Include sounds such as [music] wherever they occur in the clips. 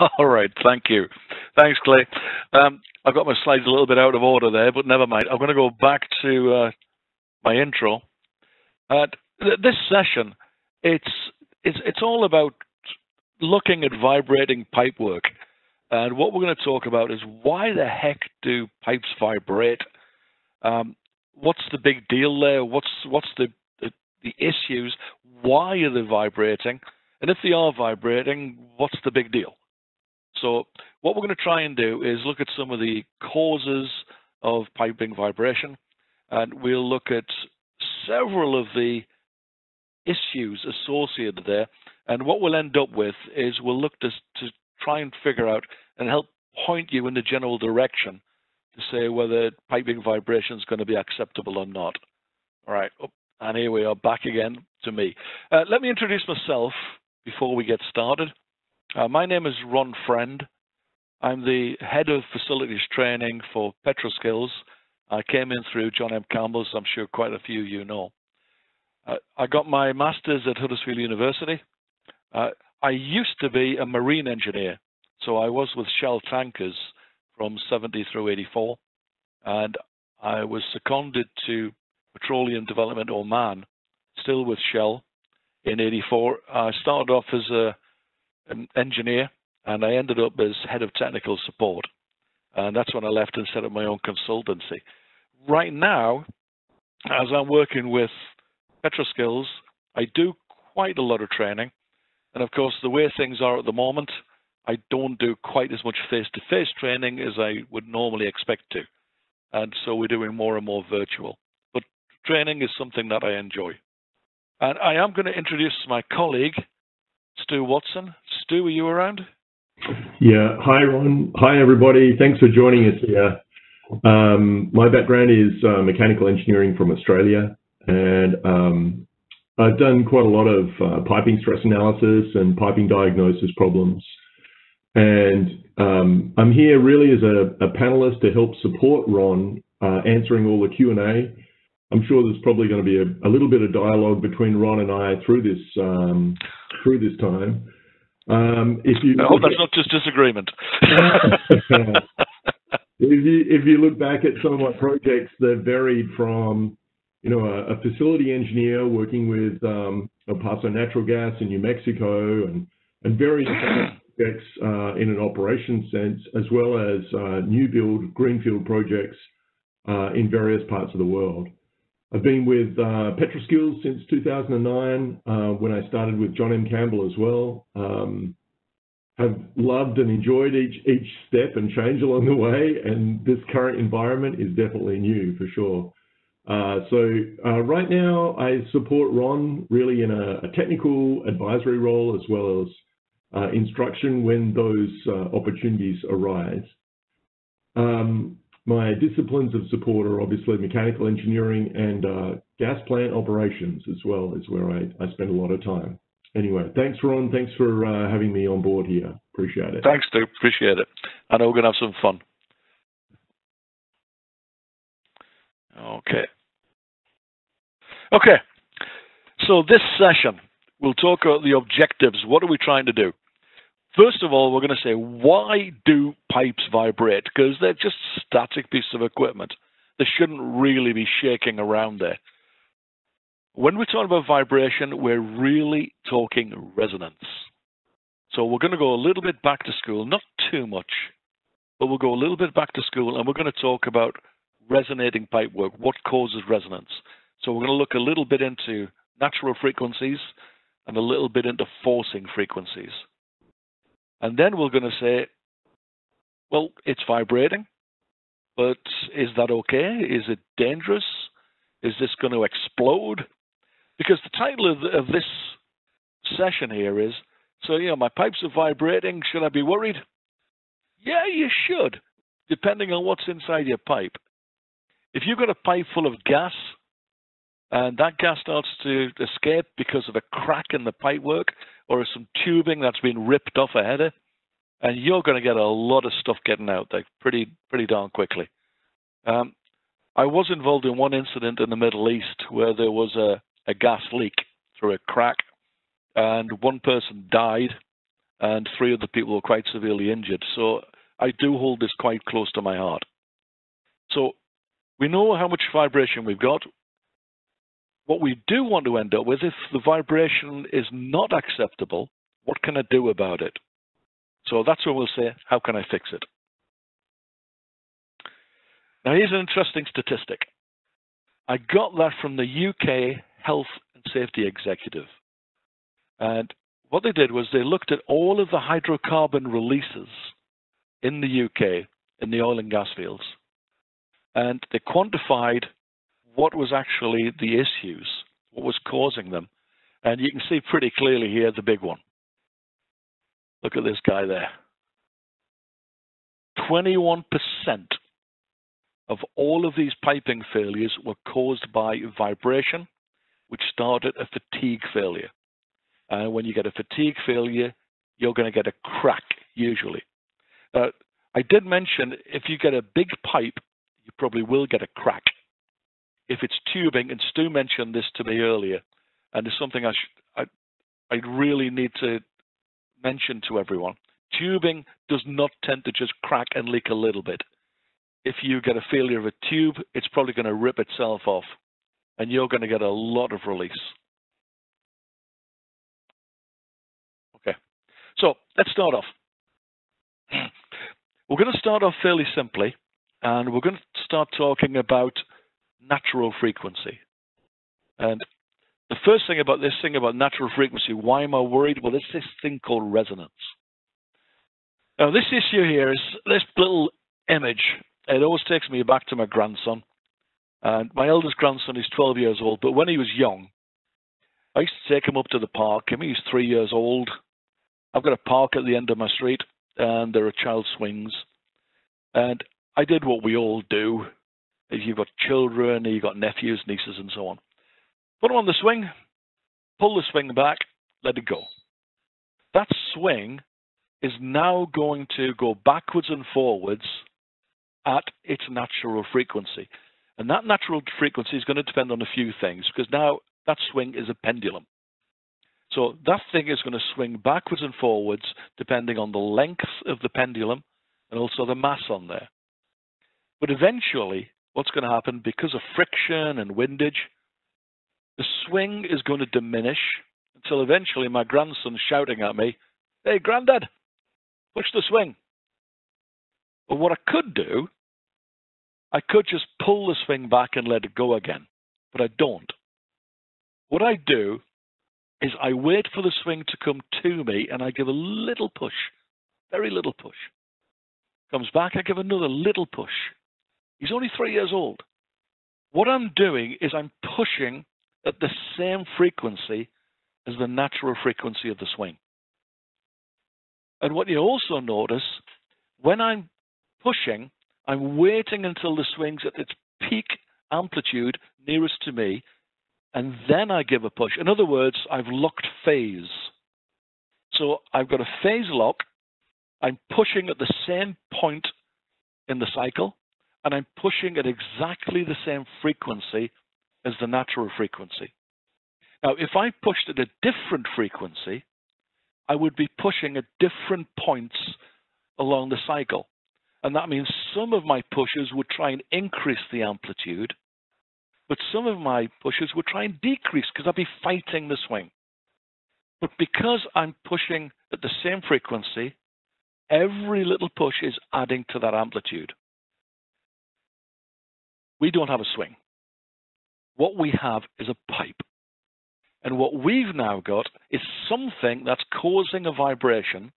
[laughs] All right, thank you. Thanks, Clay. Um, I've got my slides a little bit out of order there, but never mind. I'm going to go back to uh, my intro. Uh, th this session, it's, it's, it's all about looking at vibrating pipe work. And what we're going to talk about is why the heck do pipes vibrate? Um, what's the big deal there? What's what's the, the, the issues? Why are they vibrating? And if they are vibrating, what's the big deal? So what we're going to try and do is look at some of the causes of piping vibration, and we'll look at several of the issues associated there. And what we'll end up with is we'll look to, to try and figure out and help point you in the general direction to say whether piping vibration is going to be acceptable or not. All right, oh, and here we are back again to me. Uh, let me introduce myself before we get started. Uh, my name is Ron Friend. I'm the head of facilities training for PetroSkills. I came in through John M. Campbell's, I'm sure quite a few you know. Uh, I got my master's at Huddersfield University. Uh, I used to be a marine engineer, so I was with Shell Tankers from 70 through 84, and I was seconded to Petroleum Development Oman, still with Shell, in 84. I started off as a, an engineer, and I ended up as head of technical support, and that's when I left and set up my own consultancy. Right now, as I'm working with PetroSkills, I do quite a lot of training. And of course, the way things are at the moment, I don't do quite as much face-to-face -face training as I would normally expect to. And so we're doing more and more virtual. But training is something that I enjoy. And I am going to introduce my colleague, Stu Watson. Stu, are you around? Yeah. Hi, Ron. Hi, everybody. Thanks for joining us here. Um, my background is uh, mechanical engineering from Australia, and um, I've done quite a lot of uh, piping stress analysis and piping diagnosis problems. And um, I'm here really as a, a, panelist to help support Ron uh, answering all the Q&A. I'm sure there's probably going to be a, a, little bit of dialogue between Ron and I through this um, through this time. Um, if you I hope that's not just disagreement. [laughs] if you if you look back at some of my projects, they've varied from you know, a, a facility engineer working with um, El Paso Natural Gas in New Mexico and, and various [laughs] projects uh, in an operation sense, as well as uh, new build greenfield projects uh, in various parts of the world. I've been with uh, PetroSkills since 2009 uh, when I started with John M. Campbell as well. Um, have loved and enjoyed each each step and change along the way, and this current environment is definitely new for sure. Uh, so uh, right now, I support Ron really in a, a technical advisory role as well as uh, instruction when those uh, opportunities arise. Um, my disciplines of support are obviously mechanical engineering and uh, gas plant operations as well is where I, I spend a lot of time. Anyway, thanks, Ron. Thanks for having me on board here. Appreciate it. Thanks, Stu. Appreciate it. I know we're going to have some fun. Okay. Okay. So this session, we'll talk about the objectives. What are we trying to do? First of all, we're going to say, why do pipes vibrate? Because they're just static pieces of equipment. They shouldn't really be shaking around there. When we're talking about vibration, we're really talking resonance. So we're going to go a little bit back to school, not too much, but we'll go a little bit back to school and we're going to talk about resonating pipework, what causes resonance. So we're going to look a little bit into natural frequencies and a little bit into forcing frequencies. And then we're going to say, well, it's vibrating, but is that okay? Is it dangerous? Is this going to explode? Because the title of, of this session here is, so, you know, my pipes are vibrating. Should I be worried? Yeah, you should, depending on what's inside your pipe. If you've got a pipe full of gas and that gas starts to escape because of a crack in the pipework or some tubing that's been ripped off a header, and you're going to get a lot of stuff getting out there pretty pretty darn quickly. Um, I was involved in one incident in the Middle East where there was a, a gas leak through a crack, and one person died, and three other people were quite severely injured. So I do hold this quite close to my heart. So we know how much vibration we've got. What we do want to end up with, if the vibration is not acceptable, what can I do about it? So that's when we'll say, how can I fix it? Now here's an interesting statistic. I got that from the UK Health and Safety Executive. And what they did was they looked at all of the hydrocarbon releases in the UK in the oil and gas fields. And they quantified what was actually the issues, what was causing them. And you can see pretty clearly here the big one. Look at this guy there. 21% of all of these piping failures were caused by vibration, which started a fatigue failure. And when you get a fatigue failure, you're going to get a crack usually. Uh, I did mention if you get a big pipe, you probably will get a crack. If it's tubing, and Stu mentioned this to me earlier, and it's something I, I, I really need to mention to everyone. Tubing does not tend to just crack and leak a little bit. If you get a failure of a tube, it's probably going to rip itself off, and you're going to get a lot of release. Okay, so let's start off. We're going to start off fairly simply, and we're going to start talking about natural frequency. And the first thing about this thing about natural frequency, why am I worried? Well, there's this thing called resonance. Now, this issue here is this little image. It always takes me back to my grandson. And my eldest grandson is 12 years old, but when he was young, I used to take him up to the park. I mean, he's three years old. I've got a park at the end of my street, and there are child swings. And I did what we all do. If you've got children, you've got nephews, nieces, and so on. Put them on the swing, pull the swing back, let it go. That swing is now going to go backwards and forwards at its natural frequency. And that natural frequency is going to depend on a few things because now that swing is a pendulum. So that thing is going to swing backwards and forwards depending on the length of the pendulum and also the mass on there. But eventually, what's going to happen because of friction and windage, the swing is going to diminish until eventually my grandson's shouting at me, Hey, granddad, push the swing. But what I could do, I could just pull the swing back and let it go again, but I don't. What I do is I wait for the swing to come to me and I give a little push, very little push. Comes back, I give another little push. He's only three years old. What I'm doing is I'm pushing at the same frequency as the natural frequency of the swing. And what you also notice, when I'm pushing, I'm waiting until the swing's at its peak amplitude nearest to me, and then I give a push. In other words, I've locked phase. So I've got a phase lock. I'm pushing at the same point in the cycle, and I'm pushing at exactly the same frequency as the natural frequency. Now, if I pushed at a different frequency, I would be pushing at different points along the cycle. And that means some of my pushes would try and increase the amplitude, but some of my pushes would try and decrease because I'd be fighting the swing. But because I'm pushing at the same frequency, every little push is adding to that amplitude. We don't have a swing. What we have is a pipe. And what we've now got is something that's causing a vibration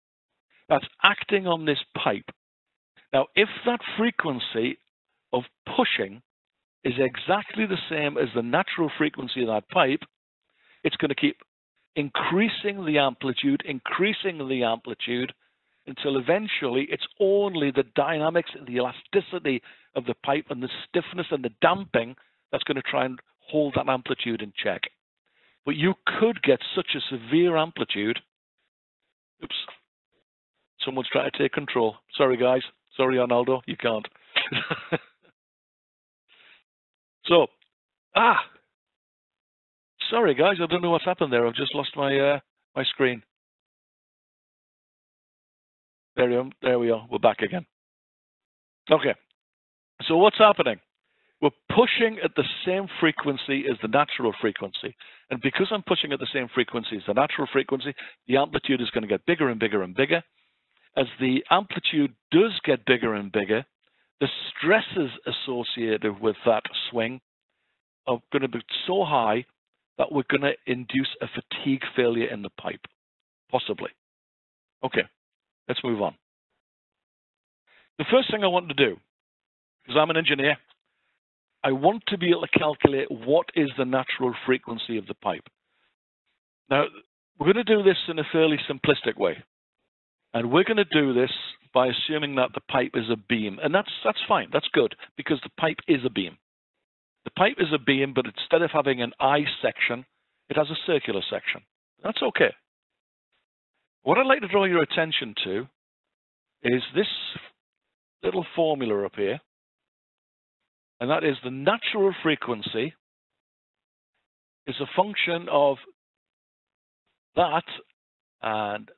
that's acting on this pipe. Now, if that frequency of pushing is exactly the same as the natural frequency of that pipe, it's going to keep increasing the amplitude, increasing the amplitude until eventually it's only the dynamics and the elasticity of the pipe and the stiffness and the damping that's going to try and hold that amplitude in check. But you could get such a severe amplitude. Oops. Someone's trying to take control. Sorry, guys. Sorry, Arnaldo. You can't. [laughs] so, ah. Sorry, guys. I don't know what's happened there. I've just lost my uh, my screen. There we, are. there we are. We're back again. Okay. So what's happening? We're pushing at the same frequency as the natural frequency. And because I'm pushing at the same frequency as the natural frequency, the amplitude is going to get bigger and bigger and bigger. As the amplitude does get bigger and bigger, the stresses associated with that swing are going to be so high that we're going to induce a fatigue failure in the pipe, possibly. Okay, let's move on. The first thing I want to do, because I'm an engineer, I want to be able to calculate what is the natural frequency of the pipe. Now, we're going to do this in a fairly simplistic way. And we're going to do this by assuming that the pipe is a beam. And that's, that's fine, that's good, because the pipe is a beam. The pipe is a beam, but instead of having an I section, it has a circular section. That's okay. What I'd like to draw your attention to is this little formula up here, and that is the natural frequency is a function of that and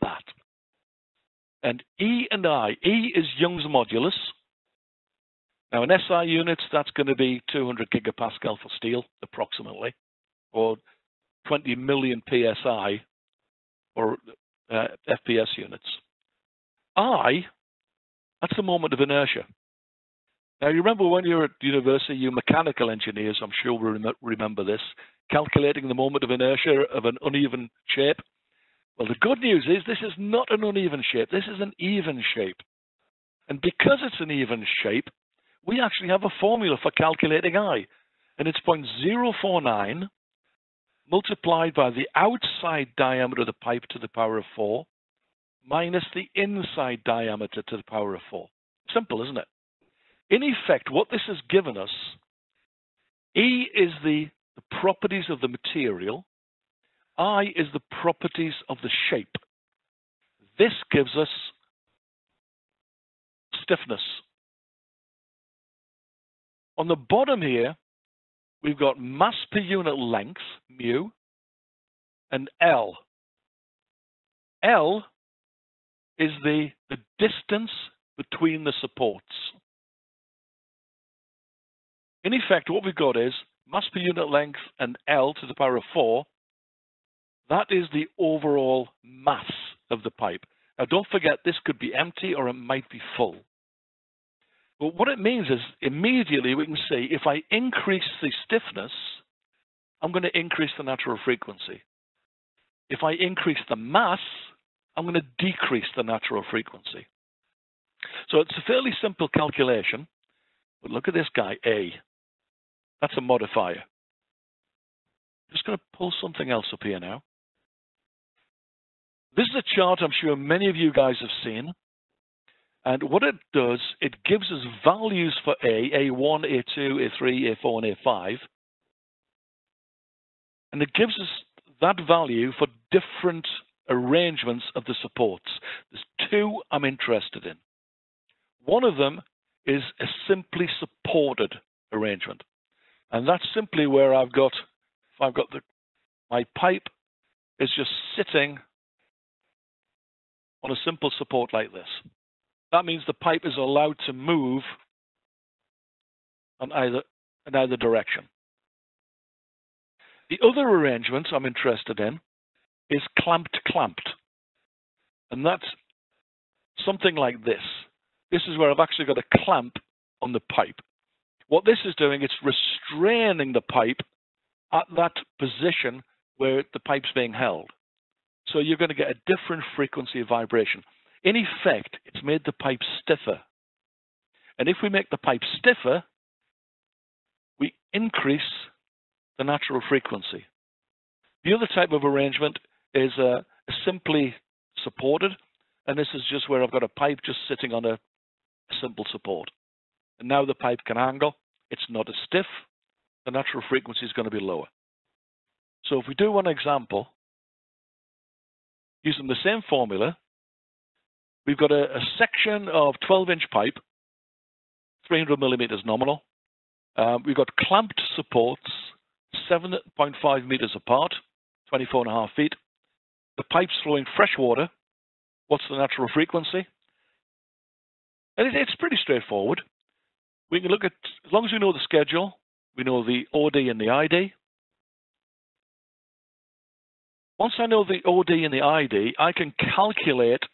that. And E and I, E is Young's modulus, now, in SI units, that's going to be 200 gigapascal for steel, approximately, or 20 million psi or uh, FPS units. I, that's the moment of inertia. Now, you remember when you were at university, you mechanical engineers, I'm sure will rem remember this, calculating the moment of inertia of an uneven shape. Well, the good news is this is not an uneven shape. This is an even shape. And because it's an even shape, we actually have a formula for calculating I, and it's 0.049 multiplied by the outside diameter of the pipe to the power of 4 minus the inside diameter to the power of 4. Simple, isn't it? In effect, what this has given us, E is the, the properties of the material, I is the properties of the shape. This gives us stiffness. On the bottom here, we've got mass per unit length, mu, and L. L is the, the distance between the supports. In effect, what we've got is mass per unit length and L to the power of 4. That is the overall mass of the pipe. Now, don't forget, this could be empty or it might be full. But what it means is immediately we can see if I increase the stiffness, I'm going to increase the natural frequency. If I increase the mass, I'm going to decrease the natural frequency. So it's a fairly simple calculation. But look at this guy, A. That's a modifier. Just going to pull something else up here now. This is a chart I'm sure many of you guys have seen. And what it does, it gives us values for A, A1, A2, A3, A4, and A5. And it gives us that value for different arrangements of the supports. There's two I'm interested in. One of them is a simply supported arrangement. And that's simply where I've got, if I've got the, my pipe is just sitting on a simple support like this. That means the pipe is allowed to move in either, in either direction. The other arrangement I'm interested in is clamped clamped. And that's something like this. This is where I've actually got a clamp on the pipe. What this is doing, it's restraining the pipe at that position where the pipe's being held. So you're going to get a different frequency of vibration. In effect, it's made the pipe stiffer. And if we make the pipe stiffer, we increase the natural frequency. The other type of arrangement is uh, simply supported, and this is just where I've got a pipe just sitting on a, a simple support. And now the pipe can angle, it's not as stiff, the natural frequency is going to be lower. So if we do one example, using the same formula, We've got a, a section of 12-inch pipe, 300 millimeters nominal. Um, we've got clamped supports, 7.5 meters apart, 24 and a half feet. The pipe's flowing fresh water, what's the natural frequency? And it, it's pretty straightforward. We can look at, as long as we know the schedule, we know the OD and the ID. Once I know the OD and the ID, I can calculate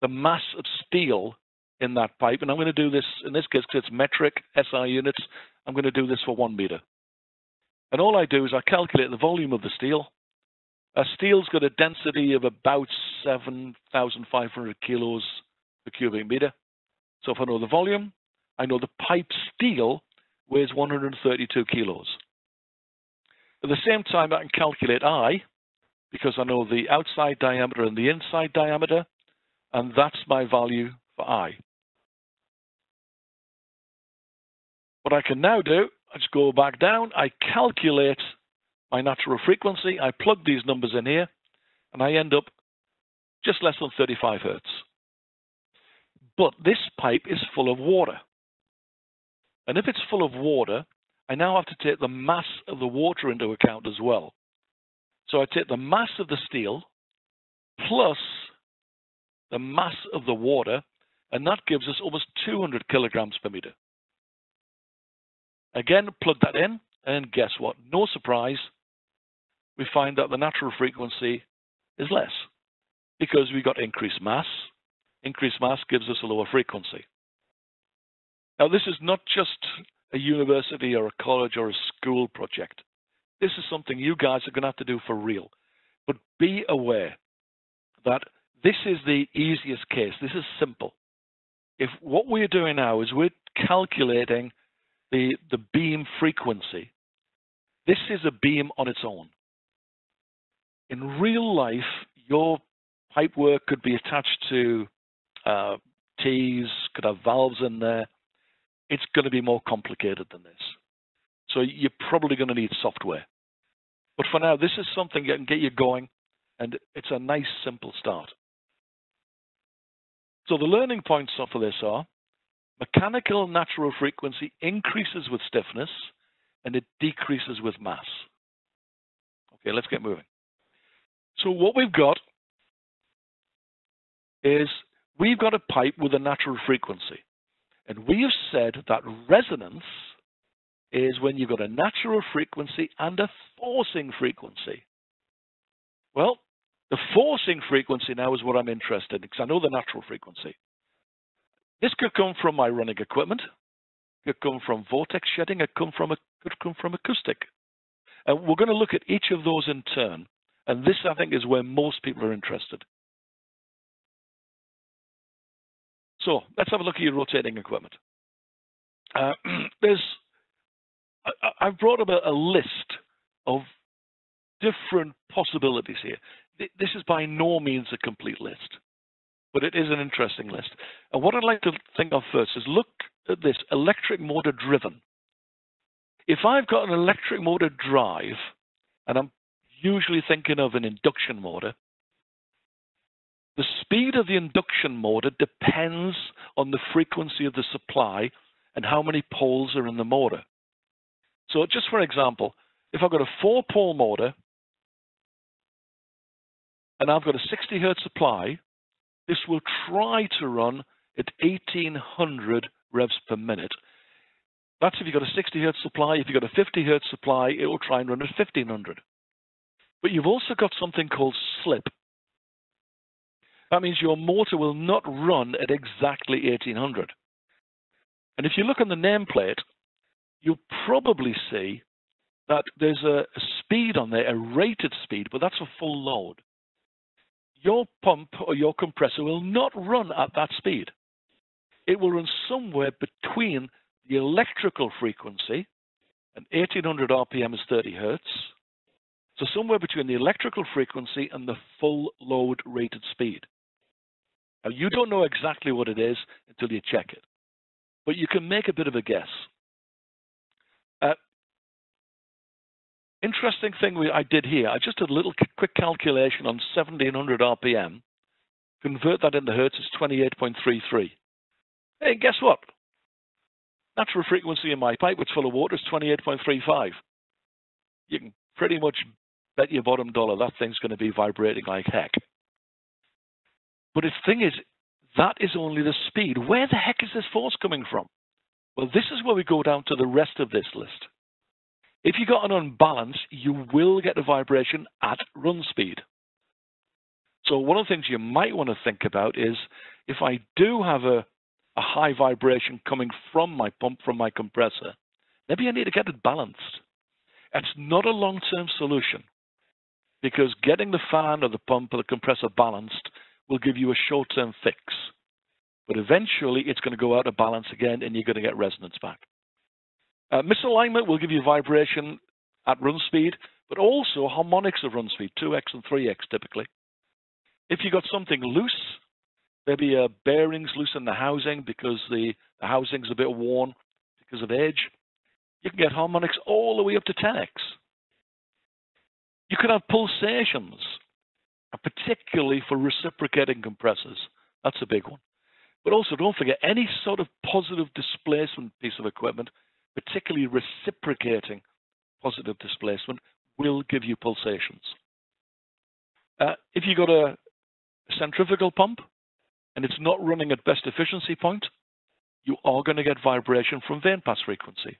the mass of steel in that pipe. And I'm going to do this, in this case, because it's metric SI units, I'm going to do this for one meter. And all I do is I calculate the volume of the steel. A steel's got a density of about 7,500 kilos per cubic meter. So if I know the volume, I know the pipe steel weighs 132 kilos. At the same time, I can calculate I, because I know the outside diameter and the inside diameter, and that's my value for I. What I can now do, I just go back down, I calculate my natural frequency, I plug these numbers in here, and I end up just less than 35 hertz. But this pipe is full of water. And if it's full of water, I now have to take the mass of the water into account as well. So I take the mass of the steel plus the mass of the water, and that gives us almost 200 kilograms per meter. Again, plug that in, and guess what? No surprise, we find that the natural frequency is less because we got increased mass. Increased mass gives us a lower frequency. Now, this is not just a university or a college or a school project. This is something you guys are going to have to do for real. But be aware that this is the easiest case. This is simple. If what we're doing now is we're calculating the, the beam frequency, this is a beam on its own. In real life, your pipe work could be attached to uh, T's, could have valves in there. It's going to be more complicated than this. So you're probably going to need software. But for now, this is something that can get you going, and it's a nice, simple start. So the learning points for this are mechanical natural frequency increases with stiffness, and it decreases with mass. Okay, let's get moving. So what we've got is we've got a pipe with a natural frequency. And we have said that resonance is when you've got a natural frequency and a forcing frequency. Well, the forcing frequency now is what I'm interested in because I know the natural frequency. This could come from my running equipment, could come from vortex shedding, it come from, could come from acoustic. And we're going to look at each of those in turn. And this, I think, is where most people are interested. So let's have a look at your rotating equipment. Uh, [clears throat] there's, I, have brought up a, a, list of different possibilities here. This is by no means a complete list, but it is an interesting list. And what I'd like to think of first is look at this electric motor driven. If I've got an electric motor drive, and I'm usually thinking of an induction motor, the speed of the induction motor depends on the frequency of the supply and how many poles are in the motor. So just for example, if I've got a four pole motor and I've got a 60 hertz supply, this will try to run at 1800 revs per minute. That's if you've got a 60 hertz supply. If you've got a 50 hertz supply, it will try and run at 1500. But you've also got something called slip. That means your motor will not run at exactly 1800. And if you look on the nameplate, you'll probably see that there's a, a speed on there, a rated speed, but that's a full load. Your pump or your compressor will not run at that speed. It will run somewhere between the electrical frequency, and 1800 RPM is 30 hertz, so somewhere between the electrical frequency and the full load rated speed. Now, you don't know exactly what it is until you check it, but you can make a bit of a guess. Uh, interesting thing we, I did here, I just did a little quick calculation on 1700 RPM. Convert that into hertz, it's 28.33. Hey, guess what? Natural frequency in my pipe, which is full of water, is 28.35. You can pretty much bet your bottom dollar that thing's going to be vibrating like heck. But the thing is, that is only the speed. Where the heck is this force coming from? Well, this is where we go down to the rest of this list. If you've got an unbalance, you will get a vibration at run speed. So one of the things you might want to think about is if I do have a, a high vibration coming from my pump, from my compressor, maybe I need to get it balanced. It's not a long-term solution because getting the fan or the pump or the compressor balanced will give you a short-term fix. But eventually it's going to go out of balance again and you're going to get resonance back. Uh, misalignment will give you vibration at run speed, but also harmonics of run speed, 2x and 3x typically. If you've got something loose, maybe a bearings loose in the housing because the, the housing's a bit worn because of age, you can get harmonics all the way up to 10x. You could have pulsations, particularly for reciprocating compressors. That's a big one. But also, don't forget, any sort of positive displacement piece of equipment, particularly reciprocating positive displacement, will give you pulsations. Uh, if you've got a centrifugal pump and it's not running at best efficiency point, you are going to get vibration from vane pass frequency.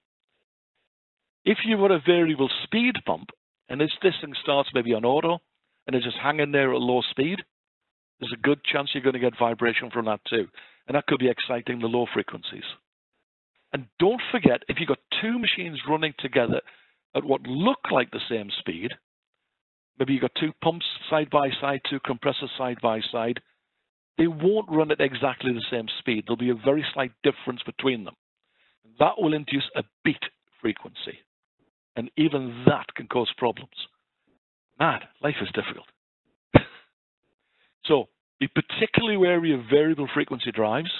If you've got a variable speed pump and this, this thing starts maybe on auto and it's just hanging there at low speed, there's a good chance you're going to get vibration from that too. And that could be exciting the low frequencies. And don't forget, if you've got two machines running together at what look like the same speed, maybe you've got two pumps side by side, two compressors side by side, they won't run at exactly the same speed. There'll be a very slight difference between them. That will induce a beat frequency. And even that can cause problems. Man, life is difficult. [laughs] so be particularly wary of variable frequency drives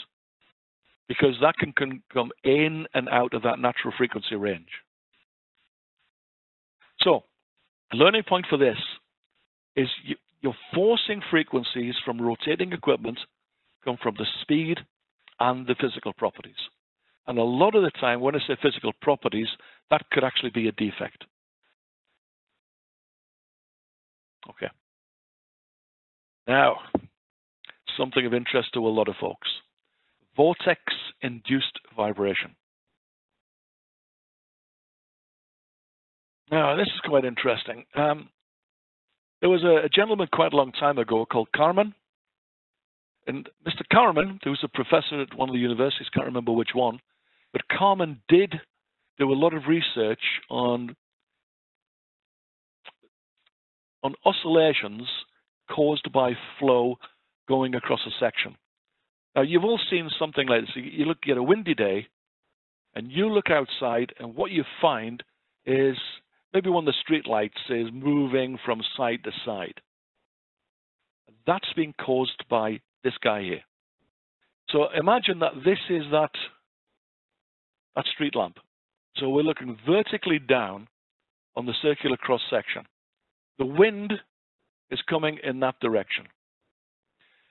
because that can, can come in and out of that natural frequency range. So learning point for this is you, you're forcing frequencies from rotating equipment come from the speed and the physical properties. And a lot of the time, when I say physical properties, that could actually be a defect. Okay. Now, something of interest to a lot of folks. Vortex-induced vibration. Now, this is quite interesting. Um, there was a, a, gentleman quite a long time ago called Karman. And Mr. Karman, who was a professor at one of the universities, can't remember which one, but Karman did do a lot of research on, on oscillations caused by flow going across a section. Now, you've all seen something like this. You look at a windy day, and you look outside, and what you find is maybe one of the street lights is moving from side to side. That's being caused by this guy here. So imagine that this is that, that street lamp. So we're looking vertically down on the circular cross section. The wind is coming in that direction.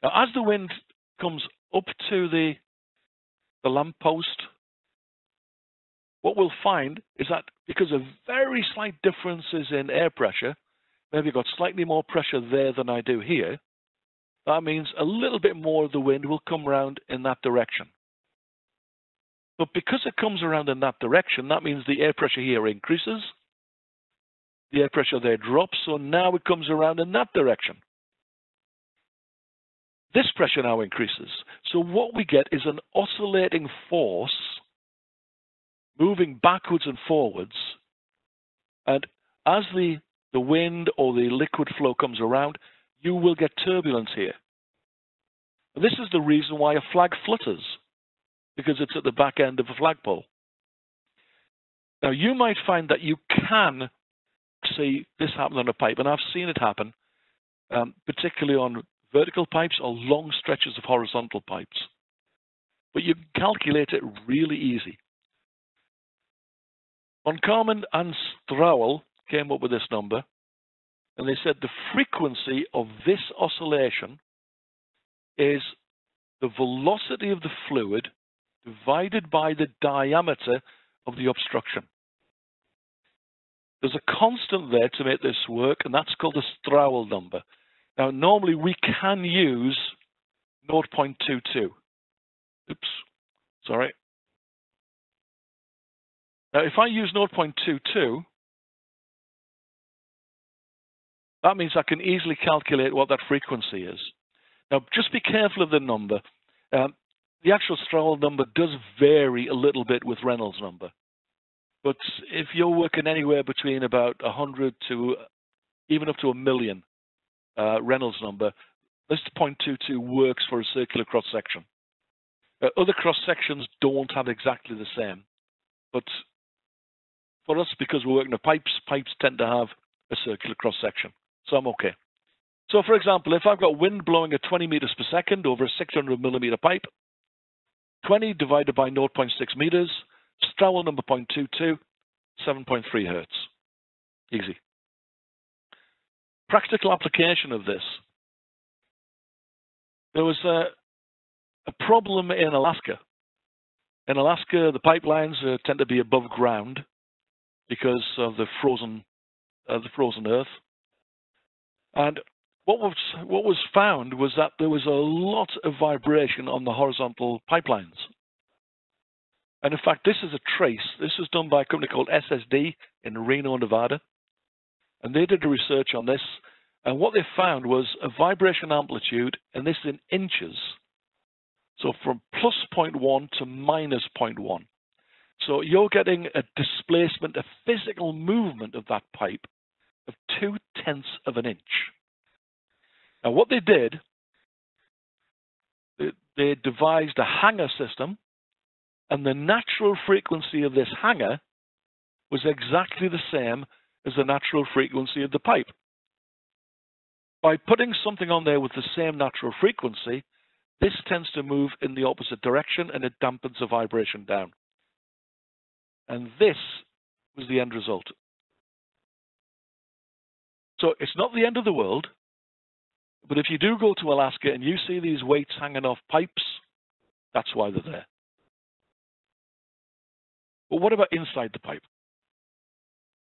Now, as the wind comes up to the, the lamppost, what we'll find is that because of very slight differences in air pressure, maybe I've got slightly more pressure there than I do here, that means a little bit more of the wind will come around in that direction. But because it comes around in that direction, that means the air pressure here increases, the air pressure there drops, so now it comes around in that direction. This pressure now increases. So what we get is an oscillating force moving backwards and forwards. And as the, the wind or the liquid flow comes around, you will get turbulence here. And this is the reason why a flag flutters, because it's at the back end of a flagpole. Now, you might find that you can see this happen on a pipe, and I've seen it happen, um, particularly on vertical pipes or long stretches of horizontal pipes. But you can calculate it really easy. Von Karman and Strouhal came up with this number, and they said the frequency of this oscillation is the velocity of the fluid divided by the diameter of the obstruction. There's a constant there to make this work, and that's called the Strouhal number. Now, normally we can use 0.22. Oops, sorry. Now, if I use 0.22, that means I can easily calculate what that frequency is. Now, just be careful of the number. Um, the actual Strouhal number does vary a little bit with Reynolds number. But if you're working anywhere between about 100 to even up to a million uh, Reynolds number, this 0.22 works for a circular cross section. Uh, other cross sections don't have exactly the same, but for us, because we're working with pipes, pipes tend to have a circular cross section, so I'm okay. So, for example, if I've got wind blowing at 20 meters per second over a 600 millimeter pipe, 20 divided by 0.6 meters, Strouhal number 0.22, 7.3 hertz. Easy. Practical application of this. There was a, a problem in Alaska. In Alaska, the pipelines uh, tend to be above ground because of the frozen, uh, the frozen earth. And what was what was found was that there was a lot of vibration on the horizontal pipelines. And in fact, this is a trace. This was done by a company called SSD in Reno, Nevada. And they did a research on this. And what they found was a vibration amplitude, and this is in inches. So from plus 0.1 to minus 0.1. So you're getting a displacement, a physical movement of that pipe of two tenths of an inch. Now, what they did, they devised a hanger system, and the natural frequency of this hanger was exactly the same as the natural frequency of the pipe. By putting something on there with the same natural frequency, this tends to move in the opposite direction and it dampens the vibration down. And this was the end result. So it's not the end of the world, but if you do go to Alaska and you see these weights hanging off pipes, that's why they're there. But what about inside the pipe?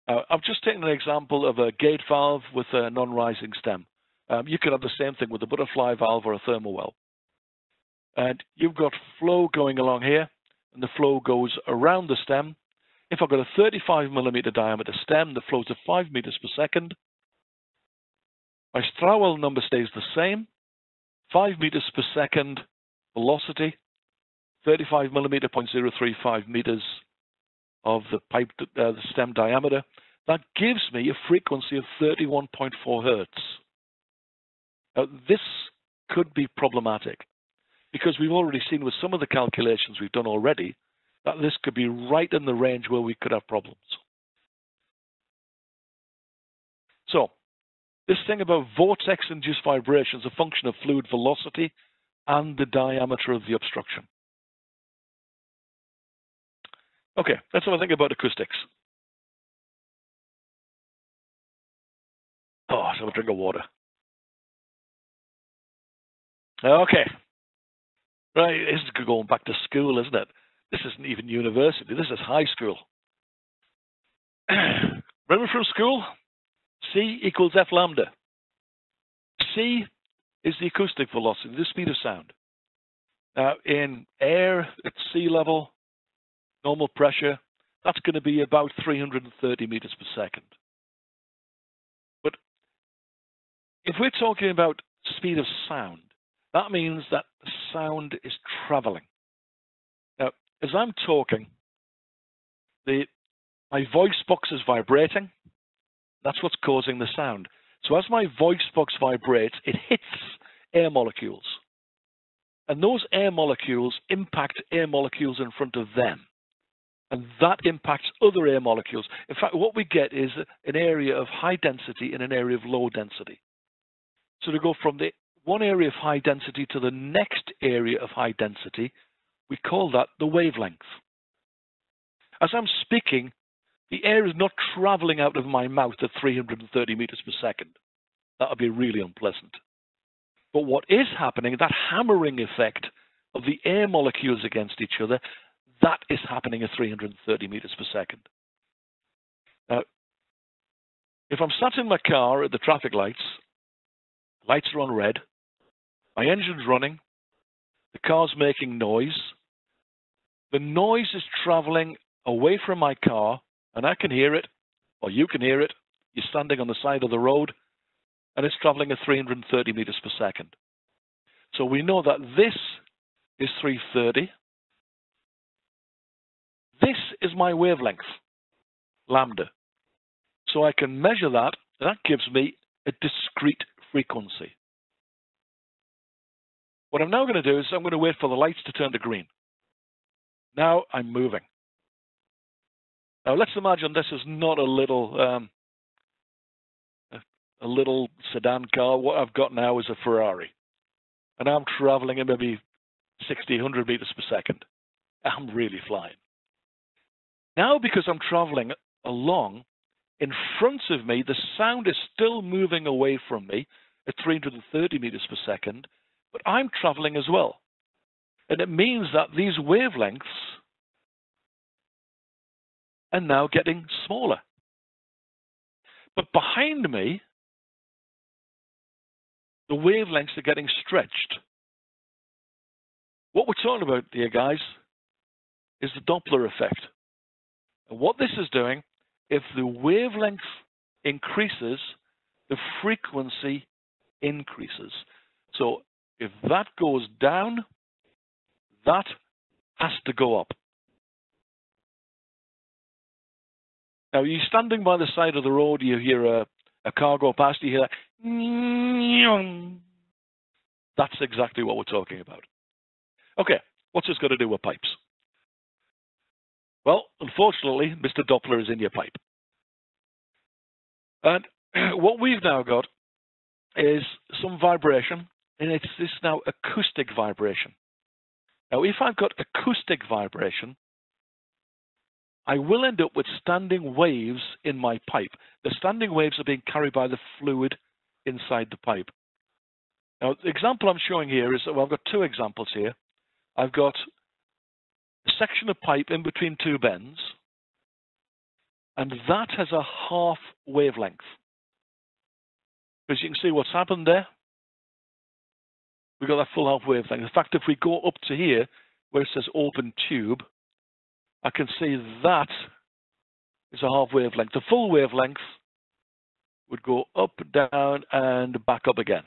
Uh, I've just taken an example of a gate valve with a non-rising stem. Um, you could have the same thing with a butterfly valve or a thermal well. And you've got flow going along here, and the flow goes around the stem. If I've got a 35 millimeter diameter stem that flows at 5 meters per second, my Strouhal number stays the same, 5 meters per second velocity, 35 millimeter, 0.035 meters of the pipe, uh, the stem diameter. That gives me a frequency of 31.4 hertz. Now, this could be problematic because we've already seen with some of the calculations we've done already that this could be right in the range where we could have problems. So, this thing about vortex-induced vibration is a function of fluid velocity and the diameter of the obstruction. Okay, that's what a think about acoustics. Oh, have a drink of water. Okay. Right, this is going back to school, isn't it? This isn't even university. This is high school. [clears throat] Remember from school? C equals F lambda. C is the acoustic velocity, the speed of sound. Now, in air at sea level, normal pressure, that's going to be about 330 meters per second. But if we're talking about speed of sound, that means that sound is traveling. Now, as I'm talking, the, my voice box is vibrating. That's what's causing the sound. So as my voice box vibrates, it hits air molecules. And those air molecules impact air molecules in front of them. And that impacts other air molecules. In fact, what we get is an area of high density in an area of low density. So to go from the one area of high density to the next area of high density, we call that the wavelength. As I'm speaking, the air is not traveling out of my mouth at 330 meters per second. That would be really unpleasant. But what is happening, that hammering effect of the air molecules against each other, that is happening at 330 meters per second. Now, if I'm sat in my car at the traffic lights, lights are on red, my engine's running, The car's making noise. The noise is traveling away from my car, and I can hear it, or you can hear it. You're standing on the side of the road, and it's traveling at 330 meters per second. So we know that this is 330. This is my wavelength, lambda. So I can measure that, that gives me a discrete frequency. What I'm now going to do is I'm going to wait for the lights to turn to green. Now I'm moving. Now let's imagine this is not a little um, a little sedan car. What I've got now is a Ferrari, and I'm traveling at maybe 60, 100 meters per second. I'm really flying. Now, because I'm traveling along, in front of me, the sound is still moving away from me at 330 meters per second, but I'm traveling as well. And it means that these wavelengths are now getting smaller. But behind me, the wavelengths are getting stretched. What we're talking about here, guys, is the Doppler effect. And what this is doing, if the wavelength increases, the frequency increases. So if that goes down, that has to go up. Now, you're standing by the side of the road, you hear a, a car go past, you hear that. That's exactly what we're talking about. Okay, what's this got to do with pipes? Well, unfortunately, Mr. Doppler is in your pipe. And [clears throat] what we've now got is some vibration, and it's this now acoustic vibration. Now, if I've got acoustic vibration, I will end up with standing waves in my pipe. The standing waves are being carried by the fluid inside the pipe. Now, the example I'm showing here is, well, I've got two examples here. I've got section of pipe in between two bends, and that has a half wavelength. As you can see what's happened there, we've got that full half wavelength. In fact, if we go up to here, where it says open tube, I can see that is a half wavelength. The full wavelength would go up, down, and back up again.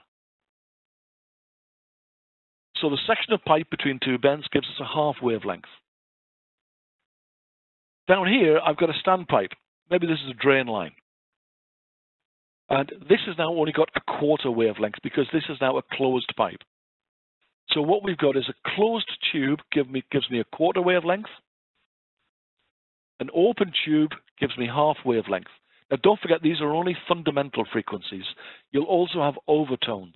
So the section of pipe between two bends gives us a half wavelength. Down here, I've got a standpipe. Maybe this is a drain line. And this has now only got a quarter wavelength because this is now a closed pipe. So what we've got is a closed tube give me, gives me a quarter wavelength. An open tube gives me half wavelength. Now don't forget, these are only fundamental frequencies. You'll also have overtones.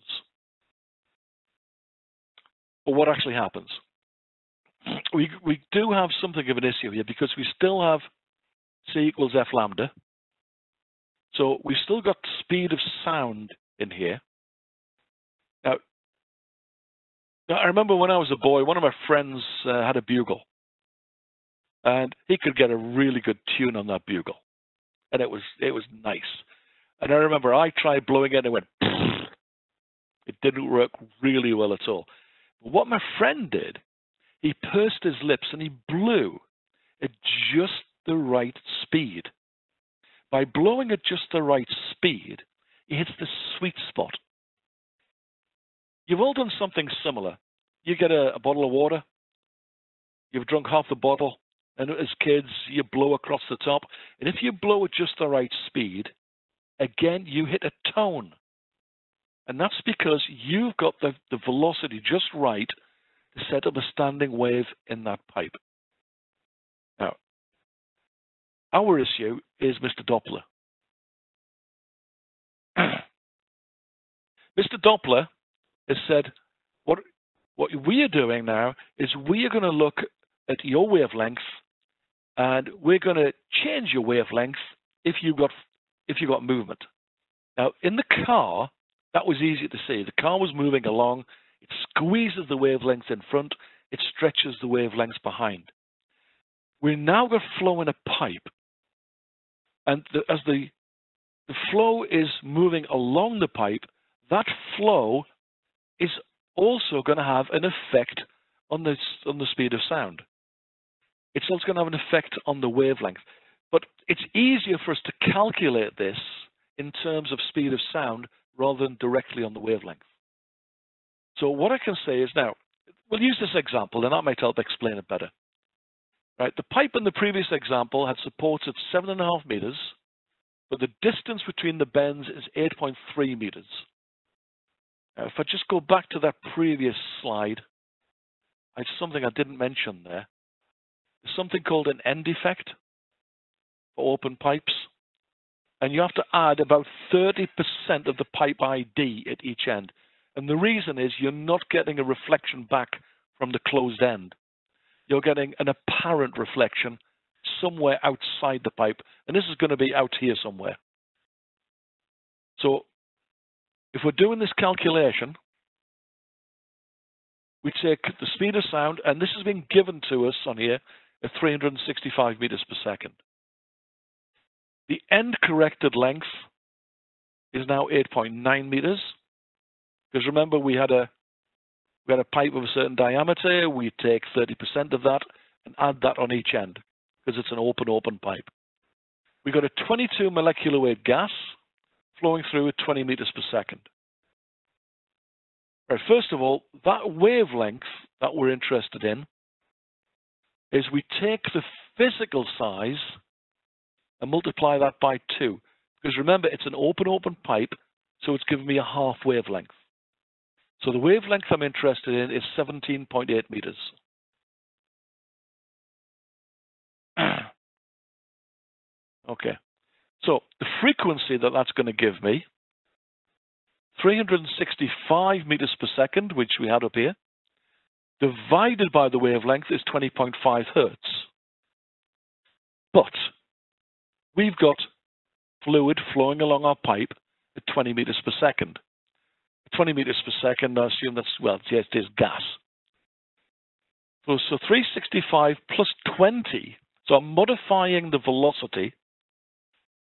But what actually happens? We, we do have something of an issue here because we still have C equals F lambda. So we've still got speed of sound in here. Now, I remember when I was a boy, one of my friends uh, had a bugle. And he could get a really good tune on that bugle. And it was it was nice. And I remember I tried blowing it and it went [laughs] it didn't work really well at all. But what my friend did he pursed his lips and he blew at just the right speed. By blowing at just the right speed, he hits the sweet spot. You've all done something similar. You get a, a bottle of water, you've drunk half the bottle, and as kids, you blow across the top. And if you blow at just the right speed, again, you hit a tone. And that's because you've got the, the velocity just right set up a standing wave in that pipe. Now, our issue is Mr. Doppler. [clears throat] Mr. Doppler has said, what, what we are doing now is we are going to look at your wavelength and we're going to change your wavelength if you got if you got movement. Now, in the car, that was easy to see. The car was moving along. It squeezes the wavelengths in front, it stretches the wavelengths behind. We're now going to flow in a pipe. And the, as the, the flow is moving along the pipe, that flow is also going to have an effect on the, on the speed of sound. It's also going to have an effect on the wavelength. But it's easier for us to calculate this in terms of speed of sound rather than directly on the wavelength. So what I can say is now, we'll use this example and that might help explain it better. Right, the pipe in the previous example had supports at seven and a half meters, but the distance between the bends is 8.3 meters. Now, if I just go back to that previous slide, it's something I didn't mention there. There's something called an end effect for open pipes, and you have to add about 30% of the pipe ID at each end. And the reason is you're not getting a reflection back from the closed end. You're getting an apparent reflection somewhere outside the pipe, and this is going to be out here somewhere. So if we're doing this calculation, we take the speed of sound, and this has been given to us on here at 365 meters per second. The end corrected length is now 8.9 meters. Because remember, we had a we had a pipe of a certain diameter. We take 30% of that and add that on each end because it's an open, open pipe. We've got a 22 molecular weight gas flowing through at 20 meters per second. Right, first of all, that wavelength that we're interested in is we take the physical size and multiply that by two. Because remember, it's an open, open pipe, so it's giving me a half wavelength. So the wavelength I'm interested in is 17.8 meters. [clears throat] okay, so the frequency that that's going to give me, 365 meters per second, which we had up here, divided by the wavelength is 20.5 hertz. But we've got fluid flowing along our pipe at 20 meters per second. 20 meters per second, I assume that's, well, yes, it is gas. So, so 365 plus 20, so I'm modifying the velocity,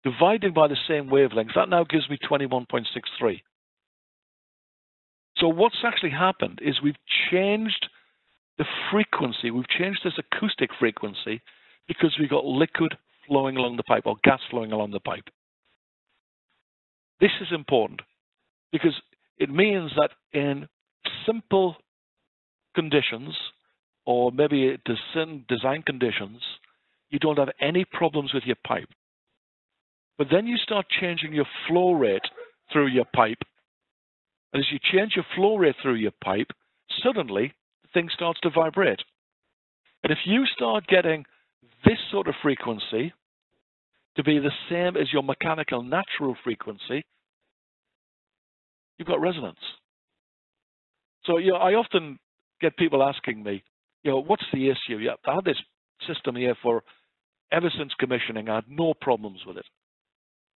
dividing by the same wavelength, that now gives me 21.63. So what's actually happened is we've changed the frequency, we've changed this acoustic frequency because we've got liquid flowing along the pipe or gas flowing along the pipe. This is important because it means that in simple conditions or maybe design conditions, you don't have any problems with your pipe. But then you start changing your flow rate through your pipe. And as you change your flow rate through your pipe, suddenly the thing starts to vibrate. And if you start getting this sort of frequency to be the same as your mechanical natural frequency, you've got resonance. So you know, I often get people asking me, you know, what's the issue? I had this system here for ever since commissioning. I had no problems with it.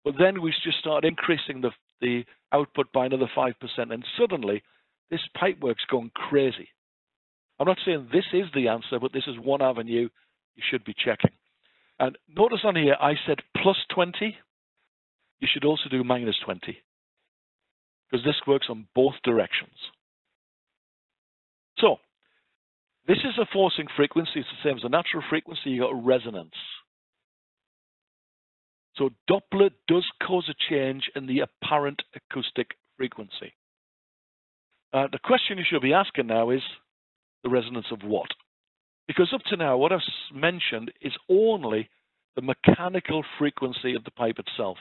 But then we just start increasing the the output by another five percent, and suddenly this pipework's going crazy. I'm not saying this is the answer, but this is one avenue you should be checking. And notice on here, I said plus 20. You should also do minus 20 because this works on both directions. So this is a forcing frequency. It's the same as a natural frequency. You got a resonance. So Doppler does cause a change in the apparent acoustic frequency. Uh, the question you should be asking now is the resonance of what? Because up to now, what I've mentioned is only the mechanical frequency of the pipe itself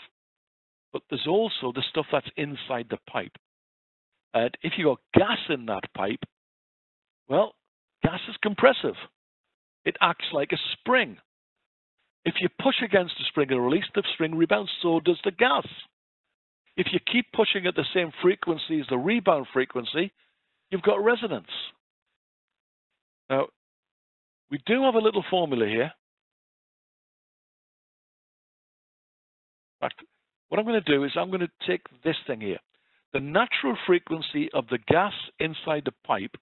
but there's also the stuff that's inside the pipe. And if you got gas in that pipe, well, gas is compressive. It acts like a spring. If you push against the spring and release, the spring rebounds, so does the gas. If you keep pushing at the same frequency as the rebound frequency, you've got resonance. Now, we do have a little formula here. What I'm going to do is I'm going to take this thing here. The natural frequency of the gas inside the pipe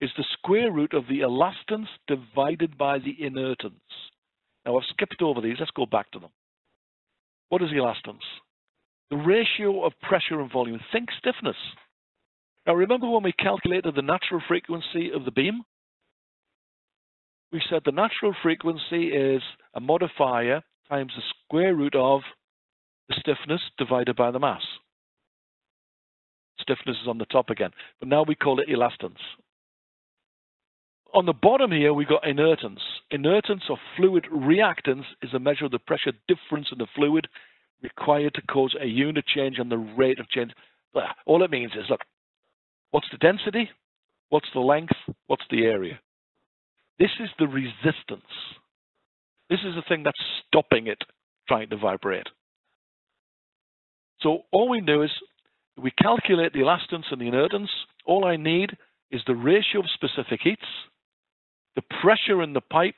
is the square root of the elastance divided by the inertance. Now I've skipped over these. Let's go back to them. What is the elastance? The ratio of pressure and volume. Think stiffness. Now remember when we calculated the natural frequency of the beam? We said the natural frequency is a modifier times the square root of the stiffness divided by the mass. Stiffness is on the top again, but now we call it elastance. On the bottom here, we got inertance. Inertance or fluid reactance is a measure of the pressure difference in the fluid required to cause a unit change and the rate of change. All it means is, look, what's the density? What's the length? What's the area? This is the resistance. This is the thing that's stopping it trying to vibrate. So all we do is we calculate the elastance and the inertance. All I need is the ratio of specific heats, the pressure in the pipe,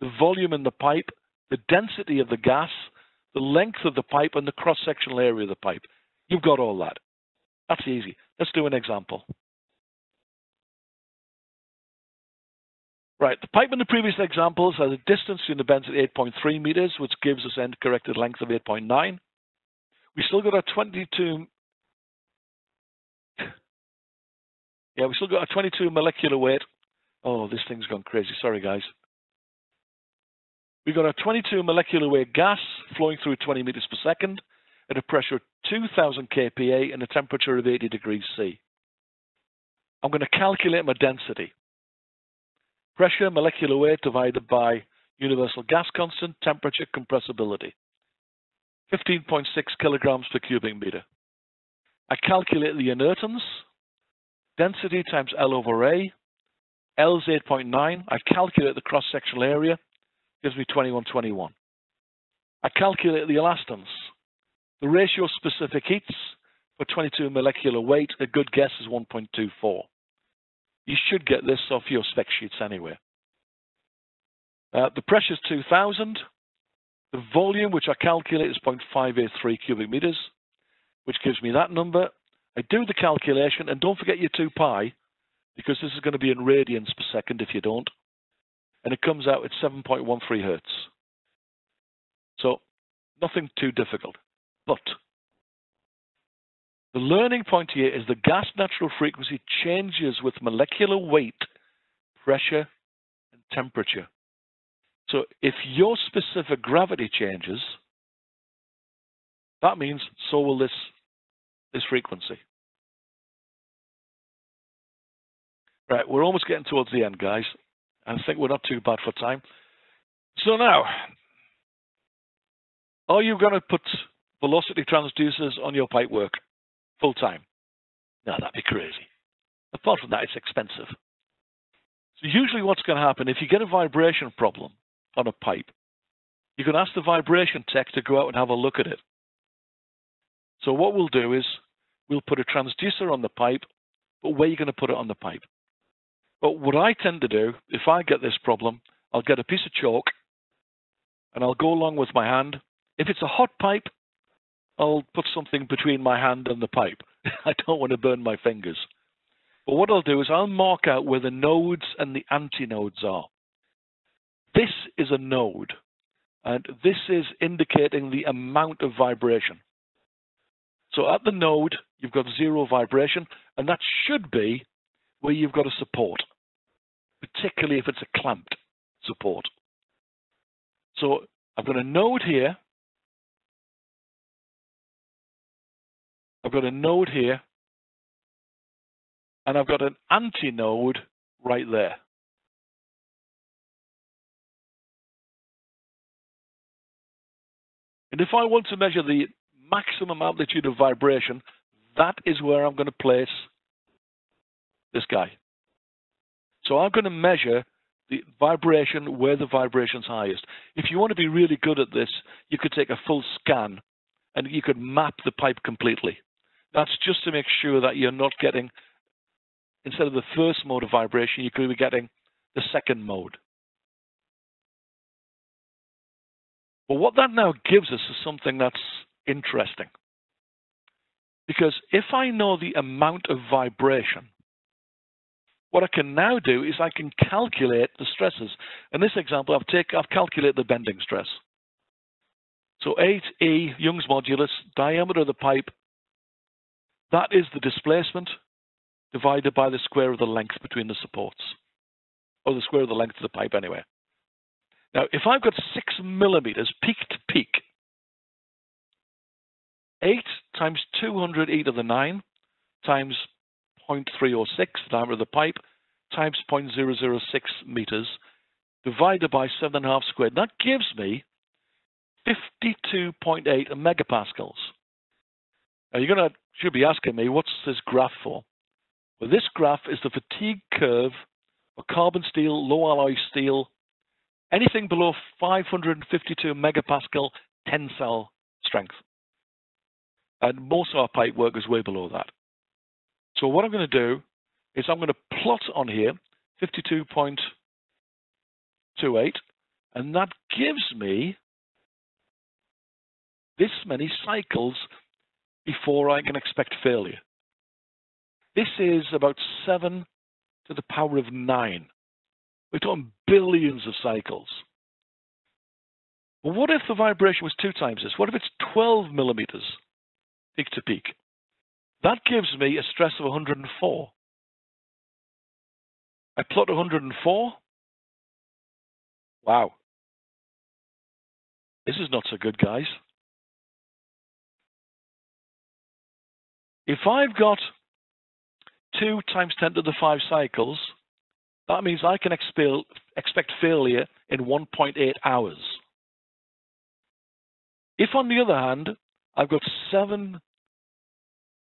the volume in the pipe, the density of the gas, the length of the pipe, and the cross-sectional area of the pipe. You've got all that. That's easy. Let's do an example. Right, the pipe in the previous examples has a distance to the bends at 8.3 meters, which gives us end corrected length of 8.9. We still got a 22 yeah, we still got a 22 molecular weight. Oh, this thing's gone crazy. Sorry, guys. We've got a 22 molecular weight gas flowing through 20 meters per second at a pressure of 2000 kPa and a temperature of 80 degrees C. I'm going to calculate my density. Pressure, molecular weight divided by universal gas constant, temperature, compressibility. 15.6 kilograms per cubic meter. I calculate the inertance, density times L over A. L is 8.9. I calculate the cross-sectional area, gives me 2121. I calculate the elastance. The ratio of specific heats for 22 molecular weight, a good guess is 1.24. You should get this off your spec sheets anyway. Uh, the pressure is 2000. The volume, which I calculate, is 0.583 cubic meters, which gives me that number. I do the calculation, and don't forget your 2 pi, because this is going to be in radians per second if you don't. And it comes out at 7.13 hertz. So nothing too difficult. But the learning point here is the gas natural frequency changes with molecular weight, pressure, and temperature. So if your specific gravity changes, that means so will this, this frequency. Right, we're almost getting towards the end, guys. I think we're not too bad for time. So now, are you going to put velocity transducers on your pipe work full time? No, that'd be crazy. Apart from that, it's expensive. So usually what's going to happen, if you get a vibration problem on a pipe, you can ask the vibration tech to go out and have a look at it. So what we'll do is we'll put a transducer on the pipe, but where are you going to put it on the pipe? But what I tend to do, if I get this problem, I'll get a piece of chalk and I'll go along with my hand. If it's a hot pipe, I'll put something between my hand and the pipe. [laughs] I don't want to burn my fingers. But what I'll do is I'll mark out where the nodes and the antinodes are. This is a node, and this is indicating the amount of vibration. So at the node, you've got zero vibration, and that should be where you've got a support, particularly if it's a clamped support. So I've got a node here. I've got a node here. And I've got an antinode right there. And if I want to measure the maximum amplitude of vibration, that is where I'm going to place this guy. So I'm going to measure the vibration where the vibration's highest. If you want to be really good at this, you could take a full scan and you could map the pipe completely. That's just to make sure that you're not getting, instead of the first mode of vibration, you could be getting the second mode. But what that now gives us is something that's interesting. Because if I know the amount of vibration what I can now do is I can calculate the stresses. In this example, I've, take, I've calculated the bending stress. So 8E, Young's modulus, diameter of the pipe, that is the displacement. divided by the square of the length between the supports, or the square of the length of the pipe anyway. Now, if I've got six millimeters peak to peak, 8 times 200 e to the 9 times 0.306, the diameter of the pipe, times 0.006 meters, divided by 7.5 squared. That gives me 52.8 megapascals. Now you're going to should be asking me, what's this graph for? Well, this graph is the fatigue curve for carbon steel, low alloy steel, anything below 552 megapascal tensile strength. And most of our pipe work is way below that. So what I'm going to do is I'm going to plot on here 52.28, and that gives me this many cycles before I can expect failure. This is about 7 to the power of 9. We're talking billions of cycles. What if the vibration was two times this? What if it's 12 millimeters peak to peak? That gives me a stress of 104. I plot 104. Wow. This is not so good, guys. If I've got 2 times 10 to the 5 cycles, that means I can expect failure in 1.8 hours. If, on the other hand, I've got 7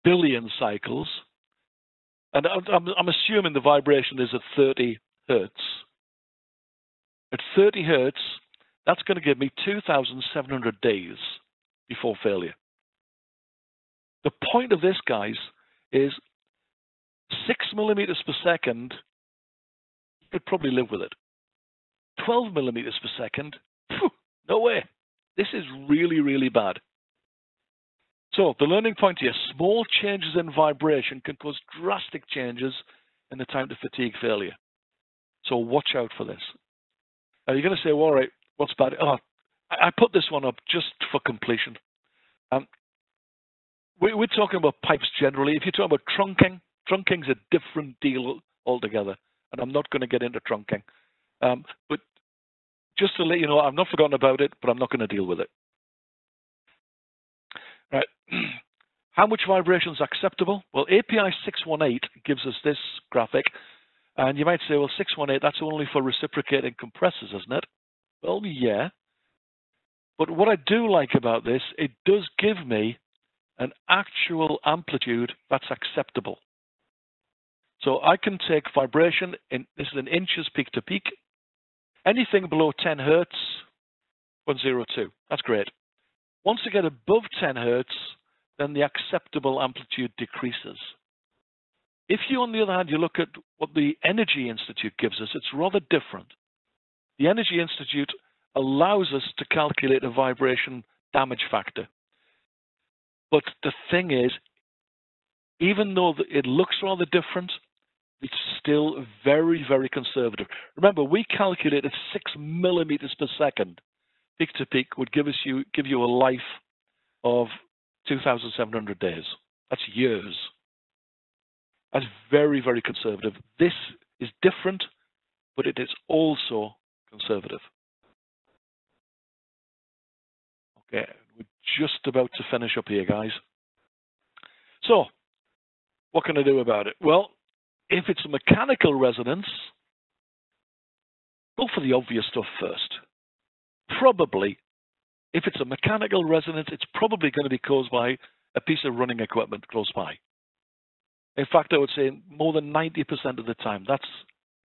billion cycles, and I'm, I'm assuming the vibration is at 30 hertz. At 30 hertz, that's going to give me 2,700 days before failure. The point of this, guys, is 6 millimeters per second, could probably live with it. 12 millimeters per second, phew, no way. This is really, really bad. So the learning point here, small changes in vibration can cause drastic changes in the time to fatigue failure. So watch out for this. Now you're going to say, well, all right, what's bad? Oh, I put this one up just for completion. Um, we, are talking about pipes generally. If you're talking about trunking, trunking's a different deal altogether. And I'm not going to get into trunking. Um, but just to let you know, I've not forgotten about it, but I'm not going to deal with it. Right. [clears throat] How much vibration is acceptable? Well, API 618 gives us this graphic. And you might say, well, 618, that's only for reciprocating compressors, isn't it? Well, yeah. But what I do like about this, it does give me an actual amplitude that's acceptable. So I can take vibration, in, this is in inches peak to peak. Anything below 10 hertz, 102. That's great. Once you get above 10 hertz, then the acceptable amplitude decreases. If you, on the other hand, you look at what the Energy Institute gives us, it's rather different. The Energy Institute allows us to calculate a vibration damage factor. But the thing is, even though it looks rather different, it's still very, very conservative. Remember, we calculated 6 millimeters per second peak to peak would give us you give you a life of 2,700 days. That's years. That's very, very conservative. This is different, but it is also conservative. Okay, we're just about to finish up here, guys. So, what can I do about it? Well, if it's a mechanical resonance, go for the obvious stuff first probably, if it's a mechanical resonance, it's probably going to be caused by a piece of running equipment close by. In fact, I would say more than 90% of the time, that's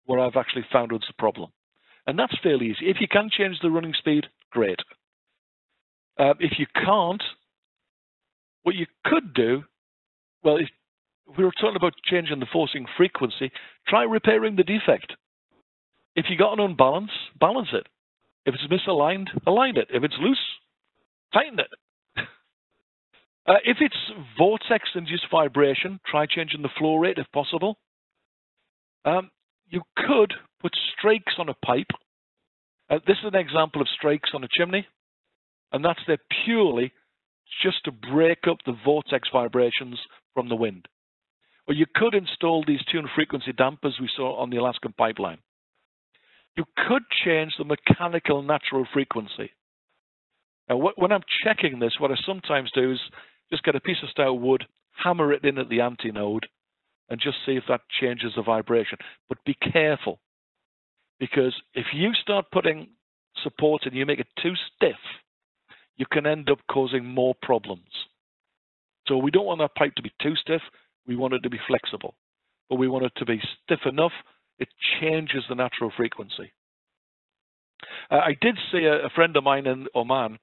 where I've actually found was the problem. And that's fairly easy. If you can change the running speed, great. Uh, if you can't, what you could do, well, if we were talking about changing the forcing frequency, try repairing the defect. If you got an unbalance, balance it. If it's misaligned, align it. If it's loose, tighten it. [laughs] uh, if it's vortex-induced vibration, try changing the flow rate if possible. Um, you could put strakes on a pipe. Uh, this is an example of strakes on a chimney, and that's there purely just to break up the vortex vibrations from the wind. Or you could install these tune frequency dampers we saw on the Alaskan pipeline. You could change the mechanical natural frequency. Now, when I'm checking this, what I sometimes do is just get a piece of stout wood, hammer it in at the antinode, and just see if that changes the vibration. But be careful, because if you start putting support and you make it too stiff, you can end up causing more problems. So we don't want that pipe to be too stiff. We want it to be flexible, but we want it to be stiff enough. It changes the natural frequency. Uh, I did see a, a, friend of mine in Oman.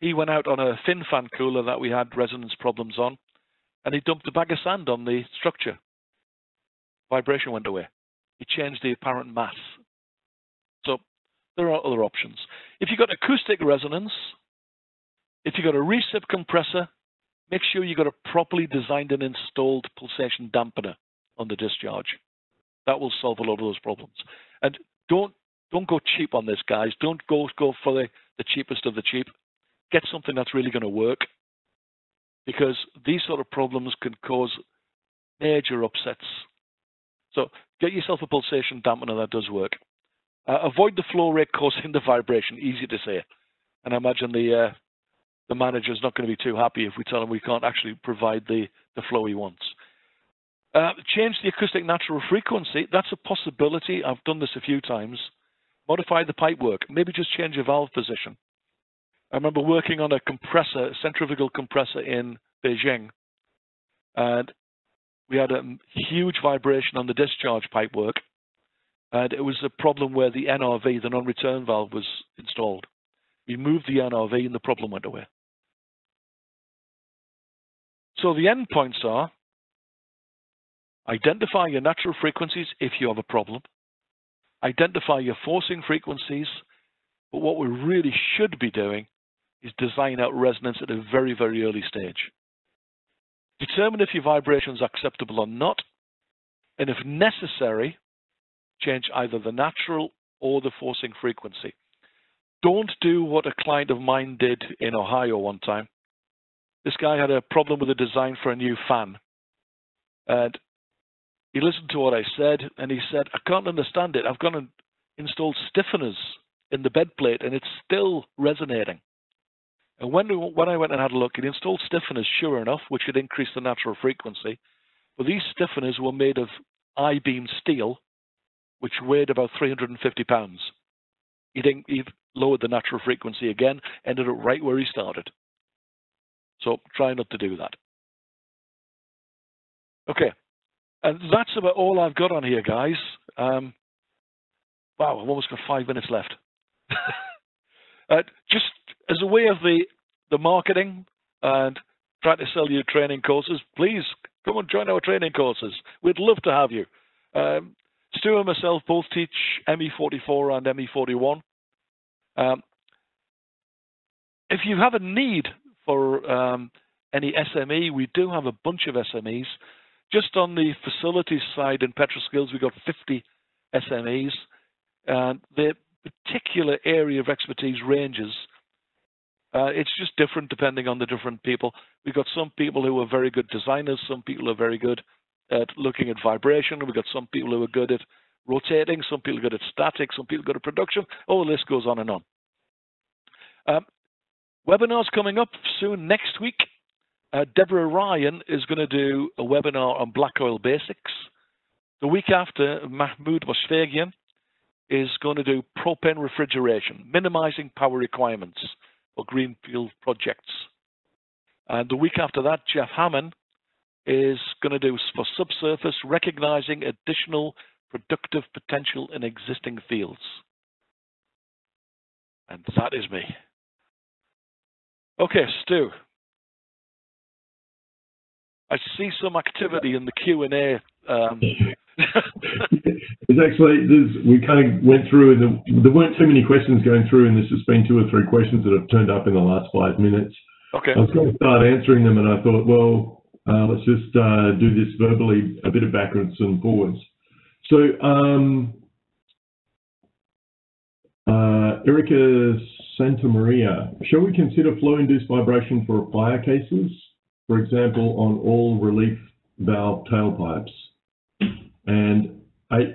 He went out on a fin fan cooler that we had resonance problems on, and he dumped a bag of sand on the structure. Vibration went away. He changed the apparent mass. So there are other options. If you've got acoustic resonance, if you've got a recip compressor, make sure you've got a properly designed and installed pulsation dampener on the discharge. That will solve a lot of those problems. And don't don't go cheap on this, guys. Don't go go for the, the cheapest of the cheap. Get something that's really going to work. Because these sort of problems can cause major upsets. So get yourself a pulsation dampener that does work. Uh, avoid the flow rate causing the vibration. Easy to say. And I imagine the uh, the manager's not going to be too happy if we tell him we can't actually provide the, the flow he wants. Uh, change the acoustic natural frequency. That's a possibility. I've done this a few times. Modify the pipework. Maybe just change your valve position. I remember working on a compressor, a centrifugal compressor in Beijing, and we had a huge vibration on the discharge pipework, and it was a problem where the NRV, the non-return valve, was installed. We moved the NRV and the problem went away. So the endpoints are identify your natural frequencies if you have a problem, identify your forcing frequencies, but what we really should be doing is design out resonance at a very, very early stage. Determine if your vibration is acceptable or not, and if necessary, change either the natural or the forcing frequency. Don't do what a client of mine did in Ohio one time. This guy had a problem with the design for a new fan. And he listened to what I said and he said, I can't understand it. I've gone and installed stiffeners in the bed plate and it's still resonating. And when, when I went and had a look, he installed stiffeners, sure enough, which had increased the natural frequency. But these stiffeners were made of I-beam steel, which weighed about 350 pounds. He, he lowered the natural frequency again, ended up right where he started. So try not to do that. Okay, and that's about all I've got on here, guys. Um, wow, I've almost got five minutes left. [laughs] uh, just as a way of the, the marketing and trying to sell you training courses, please come and join our training courses. We'd love to have you. Um, Stu and myself both teach ME44 and ME41. Um, if you have a need for um, any SME, we do have a bunch of SMEs. Just on the facilities side in PetroSkills, we've got 50 SMEs. And the particular area of expertise ranges. Uh, it's just different depending on the different people. We've got some people who are very good designers, some people are very good at looking at vibration. We've got some people who are good at rotating, some people are good at static, some people are good at production. All the list goes on and on. Um, webinars coming up soon next week. Uh, Deborah Ryan is going to do a webinar on black oil basics. The week after, Mahmood Moshfeghian is going to do propane refrigeration, minimizing power requirements for greenfield projects. And the week after that, Jeff Hammond is going to do for subsurface, recognizing additional productive potential in existing fields. And that is me. Okay, Stu. I see some activity in the Q&A. Um. [laughs] it's actually, we kind of went through, and there weren't too many questions going through, and there's just been two or three questions that have turned up in the last five minutes. Okay. I was going to start answering them, and I thought, well, uh, let's just uh, do this verbally, a bit of backwards and forwards. So, um, uh, Erica Santa Maria, shall we consider flow-induced vibration for fire cases? For example, on all relief valve tailpipes. And I,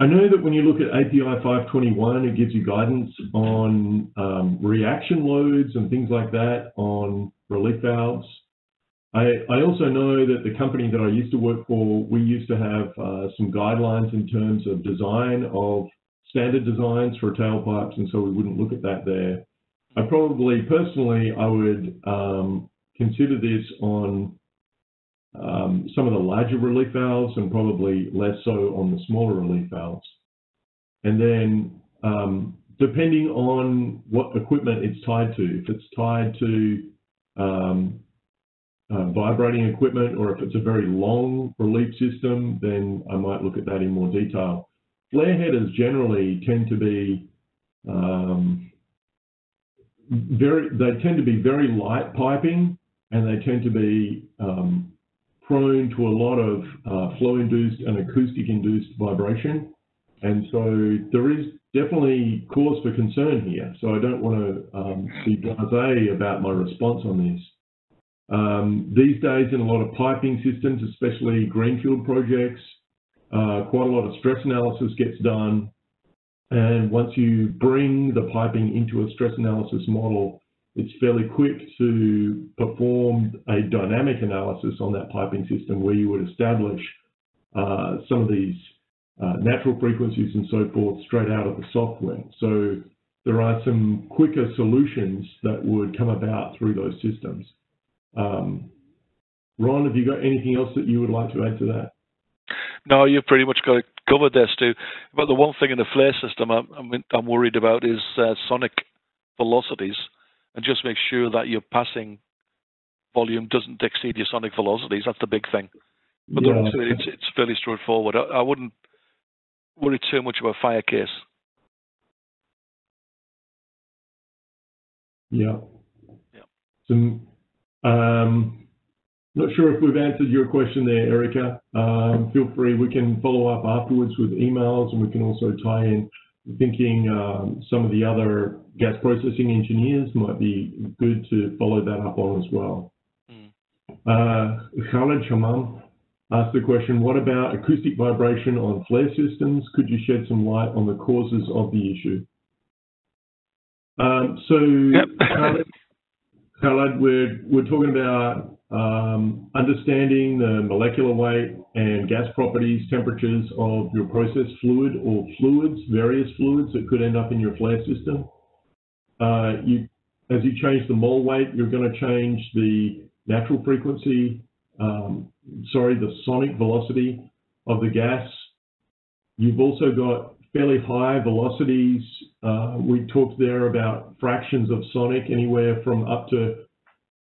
I know that when you look at API 521, it gives you guidance on um, reaction loads and things like that on relief valves. I, I, also know that the company that I used to work for, we used to have uh, some guidelines in terms of design of standard designs for tailpipes, and so we wouldn't look at that there. I probably, personally, I would um, consider this on um, some of the larger relief valves and probably less so on the smaller relief valves. And then um, depending on what equipment it's tied to, if it's tied to um, uh, vibrating equipment or if it's a very long relief system, then I might look at that in more detail. Flare headers generally tend to be um, very, they tend to be very light piping and they tend to be um, prone to a lot of uh, flow-induced and acoustic-induced vibration. And so there is definitely cause for concern here. So I don't want to um, be blasé about my response on this. Um, these days in a lot of piping systems, especially greenfield projects, quite a lot of stress analysis gets done. And once you bring the piping into a stress analysis model, it's fairly quick to perform a dynamic analysis on that piping system where you would establish uh, some of these uh, natural frequencies and so forth straight out of the software. So there are some quicker solutions that would come about through those systems. Um, Ron, have you got anything else that you would like to add to that? No, you've pretty much got it covered there, Stu. But the one thing in the flare system I'm, I'm worried about is uh, sonic velocities and just make sure that your passing volume doesn't exceed your sonic velocities. That's the big thing. But yeah. the it's, it's fairly straightforward. I, I, wouldn't worry too much about fire case. Yeah. Yeah. So, um, not sure if we've answered your question there, Erica. Um, feel free. We can follow up afterwards with emails, and we can also tie in thinking um, some of the other gas processing engineers might be good to follow that up on as well. Mm. Uh, Khaled Shamam asked the question, what about acoustic vibration on flare systems? Could you shed some light on the causes of the issue? Um, so, yep. Khaled, Khaled, we're, we're talking about um, understanding the molecular weight and gas properties, temperatures of your process fluid or fluids, various fluids that could end up in your flare system. Uh, you, as you change the mole weight, you're going to change the natural frequency, um, sorry, the sonic velocity of the gas. You've also got fairly high velocities. Uh, we talked there about fractions of sonic, anywhere from up to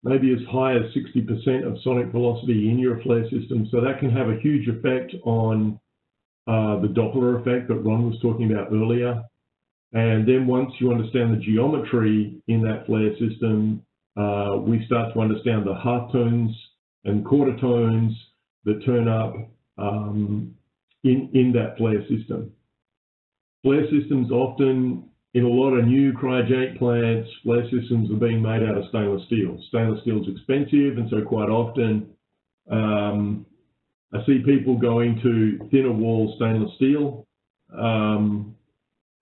maybe as high as 60% of sonic velocity in your flare system. So that can have a huge effect on uh, the Doppler effect that Ron was talking about earlier. And then once you understand the geometry in that flare system, uh, we start to understand the half tones and quarter tones that turn up um, in, in that flare system. Flare systems often in a lot of new cryogenic plants, flare systems are being made out of stainless steel. Stainless steel is expensive, and so quite often um, I see people going to thinner wall stainless steel. Um,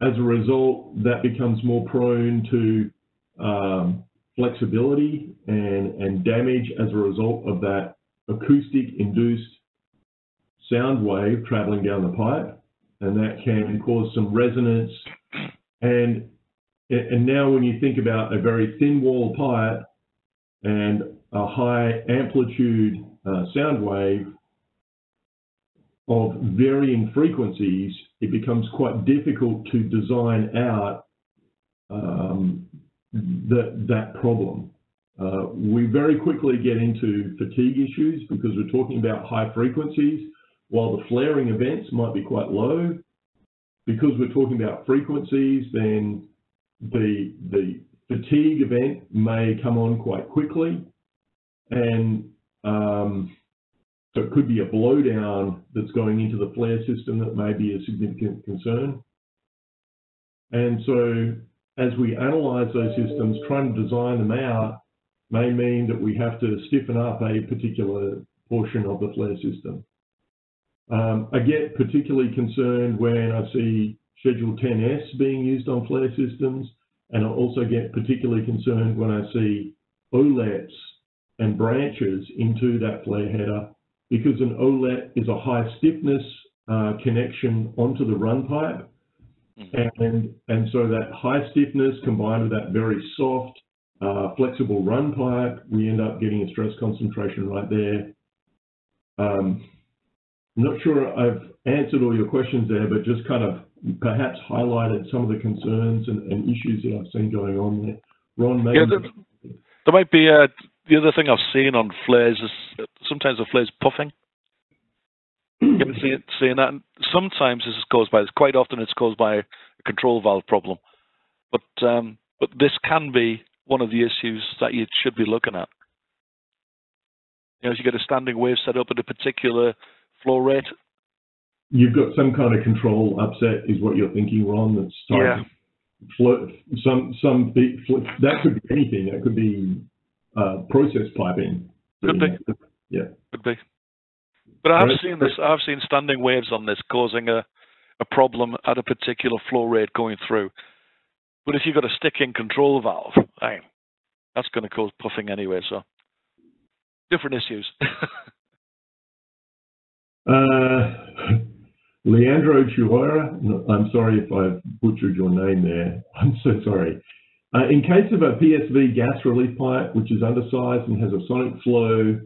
as a result, that becomes more prone to um, flexibility and, and damage as a result of that acoustic induced sound wave traveling down the pipe. And that can cause some resonance and, and now when you think about a very thin wall pipe and a high amplitude uh, sound wave of varying frequencies, it becomes quite difficult to design out um, the, that problem. Uh, we very quickly get into fatigue issues because we're talking about high frequencies, while the flaring events might be quite low because we're talking about frequencies, then the, the fatigue event may come on quite quickly. And um, so it could be a blowdown that's going into the flare system that may be a significant concern. And so as we analyze those systems, trying to design them out may mean that we have to stiffen up a particular portion of the flare system. Um, I get particularly concerned when I see Schedule 10S being used on flare systems, and I also get particularly concerned when I see OLETs and branches into that flare header because an OLET is a high stiffness uh, connection onto the run pipe. Mm-hmm. And, and so that high stiffness combined with that very soft, uh, flexible run pipe, we end up getting a stress concentration right there. Um, I'm not sure I've answered all your questions there, but just kind of perhaps highlighted some of the concerns and, and issues that I've seen going on there. Ron, maybe... Yeah, there, there might be a, uh, the other thing I've seen on flares is sometimes the flares puffing. You see it, seeing that? Sometimes this is caused by, quite often it's caused by a control valve problem. But um, but this can be one of the issues that you should be looking at. You know, if you get a standing wave set up at a particular flow rate. You've got some kind of control upset, is what you're thinking, Ron. That's starting. yeah. Flow, some some that could be anything. That could be uh, process piping. Could be. Yeah. Could be. But I've right. seen this. I've seen standing waves on this causing a, a problem at a particular flow rate going through. But if you've got a sticking control valve, hey, that's going to cause puffing anyway. So different issues. [laughs] uh, Leandro Chihuahua, I'm sorry if I've butchered your name there. [laughs] I'm so sorry. Uh, in case of a PSV gas relief pipe, which is undersized and has a sonic flow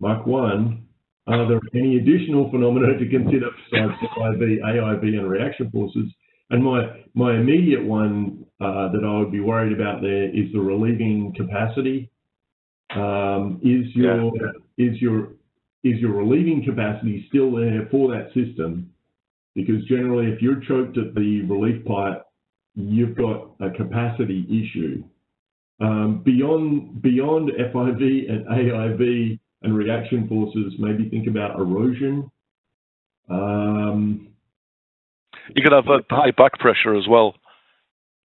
Mach 1, are there any additional phenomena to consider besides [laughs] FIV, AIV, and reaction forces? And my, my immediate one uh, that I would be worried about there is the relieving capacity. Um, is your yeah. is your is your relieving capacity still there for that system? Because generally, if you're choked at the relief pipe, you've got a capacity issue. Um, beyond beyond FIV and AIV and reaction forces, maybe think about erosion. Um, you could have a high back pressure as well.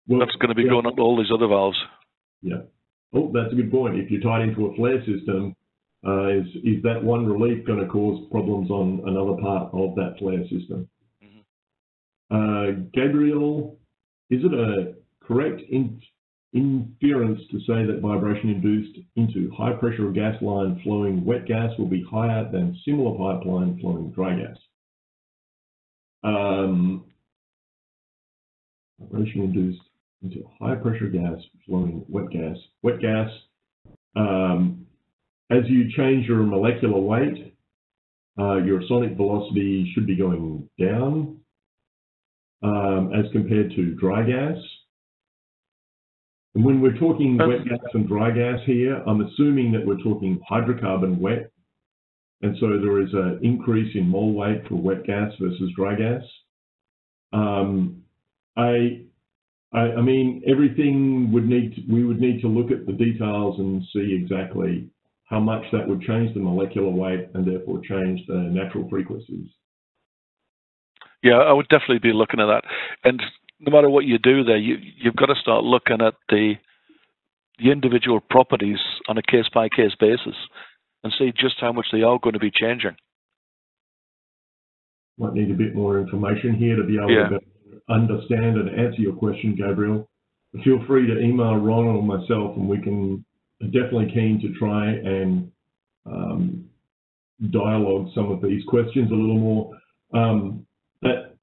well that's going to be yeah. going up all these other valves. Yeah. Oh, that's a good point. If you're tied into a flare system, is is that one relief going to cause problems on another part of that flare system? Mm-hmm. Uh, Gabriel, is it a correct in, inference to say that vibration induced into high pressure gas line flowing wet gas will be higher than similar pipeline flowing dry gas? Um, vibration induced into high pressure gas flowing wet gas. Wet gas, um, as you change your molecular weight, uh, your sonic velocity should be going down um, as compared to dry gas. And when we're talking wet gas and dry gas here, I'm assuming that we're talking hydrocarbon wet. And so there is an increase in mole weight for wet gas versus dry gas. Um, I, I, I, mean, everything would need to, we would need to look at the details and see exactly how much that would change the molecular weight and therefore change the natural frequencies. Yeah, I would definitely be looking at that. And no matter what you do there, you, you've got to start looking at the the individual properties on a case by case basis and see just how much they are going to be changing. Might need a bit more information here to be able yeah. to understand and answer your question, Gabriel. Feel free to email Ron or myself, and we can definitely keen to try and um, dialogue some of these questions a little more. Um, that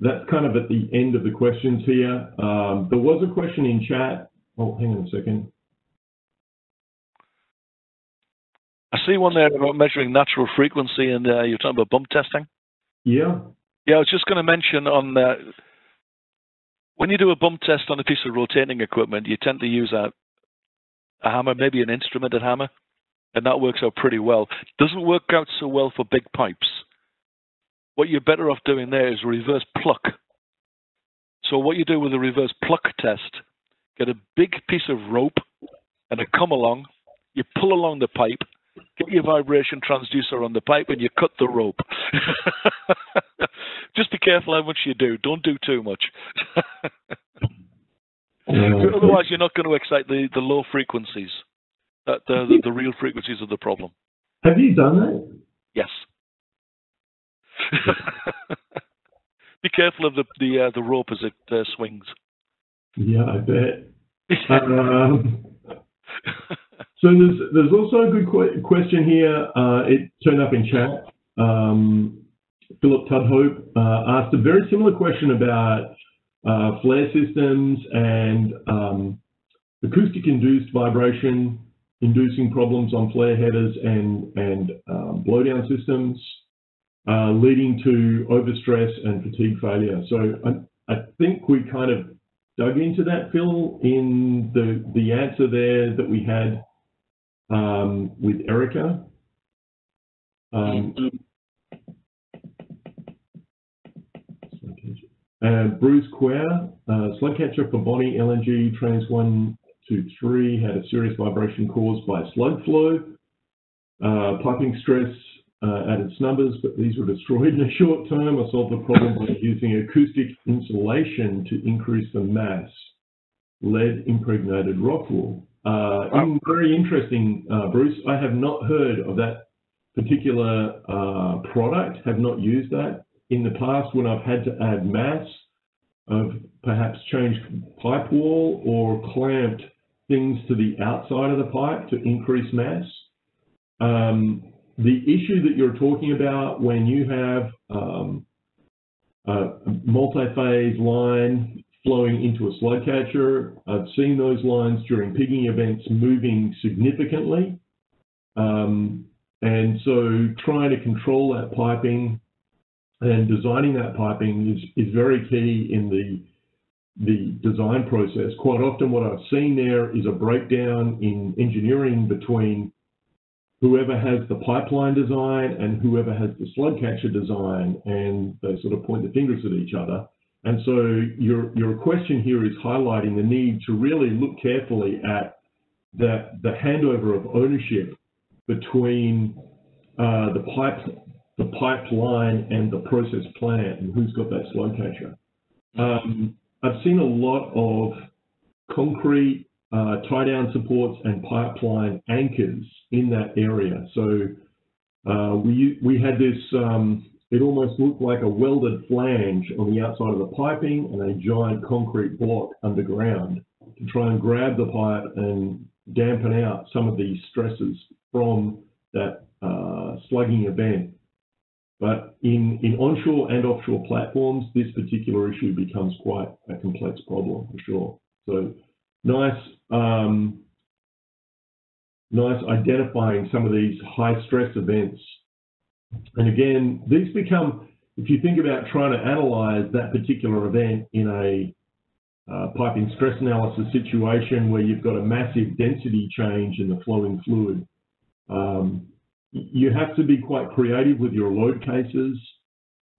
that's kind of at the end of the questions here. Um, there was a question in chat. Oh, hang on a second. I see one there about measuring natural frequency, and uh, you're talking about bump testing. Yeah. Yeah, I was just going to mention on uh, when you do a bump test on a piece of rotating equipment, you tend to use a, a hammer, maybe an instrumented hammer, and that works out pretty well. Doesn't work out so well for big pipes. What you're better off doing there is reverse pluck. So what you do with a reverse pluck test, get a big piece of rope and a come along, you pull along the pipe, get your vibration transducer on the pipe and you cut the rope. [laughs] Just be careful how much you do. Don't do too much. [laughs] Otherwise, you're not going to excite the, the low frequencies, the, the, the real frequencies of the problem. Have you done that? Yes. [laughs] Be careful of the the uh, the rope as it uh, swings. Yeah, I bet. [laughs] um, so there's there's also a good qu question here. Uh, it turned up in chat. Um, Philip Tudhope uh, asked a very similar question about uh, flare systems and um, acoustic induced vibration inducing problems on flare headers and, and um, blowdown systems, uh, leading to overstress and fatigue failure. So I, I, think we kind of dug into that, Phil, in the, the answer there that we had um, with Erica. Um, Bruce Quare, uh, slug catcher for Bonny LNG Trains 1 to 3 had a serious vibration caused by slug flow. Uh, piping stress uh, at its numbers, but these were destroyed in a short term. I solved the problem by [laughs] using acoustic insulation to increase the mass. Lead impregnated rock wool. Uh. Very interesting, uh, Bruce. I have not heard of that particular uh, product, have not used that. In the past, when I've had to add mass, I've perhaps changed pipe wall or clamped things to the outside of the pipe to increase mass. Um, the issue that you're talking about when you have um, a multi-phase line flowing into a slug catcher, I've seen those lines during pigging events moving significantly. Um, and so trying to control that piping and designing that piping is, is very key in the the design process. Quite often what I've seen there is a breakdown in engineering between whoever has the pipeline design and whoever has the slug catcher design, and they sort of point the fingers at each other. And so your, your question here is highlighting the need to really look carefully at the, the handover of ownership between uh, the pipe the pipeline and the process plant and who's got that slug catcher. Um, I've seen a lot of concrete uh, tie-down supports and pipeline anchors in that area. So uh, we we had this. Um, it almost looked like a welded flange on the outside of the piping and a giant concrete block underground to try and grab the pipe and dampen out some of these stresses from that uh, slugging event. But in, in onshore and offshore platforms, this particular issue becomes quite a complex problem for sure. So nice, um, nice identifying some of these high stress events. And again, these become, if you think about trying to analyze that particular event in a uh, piping stress analysis situation where you've got a massive density change in the flowing fluid, um, you have to be quite creative with your load cases,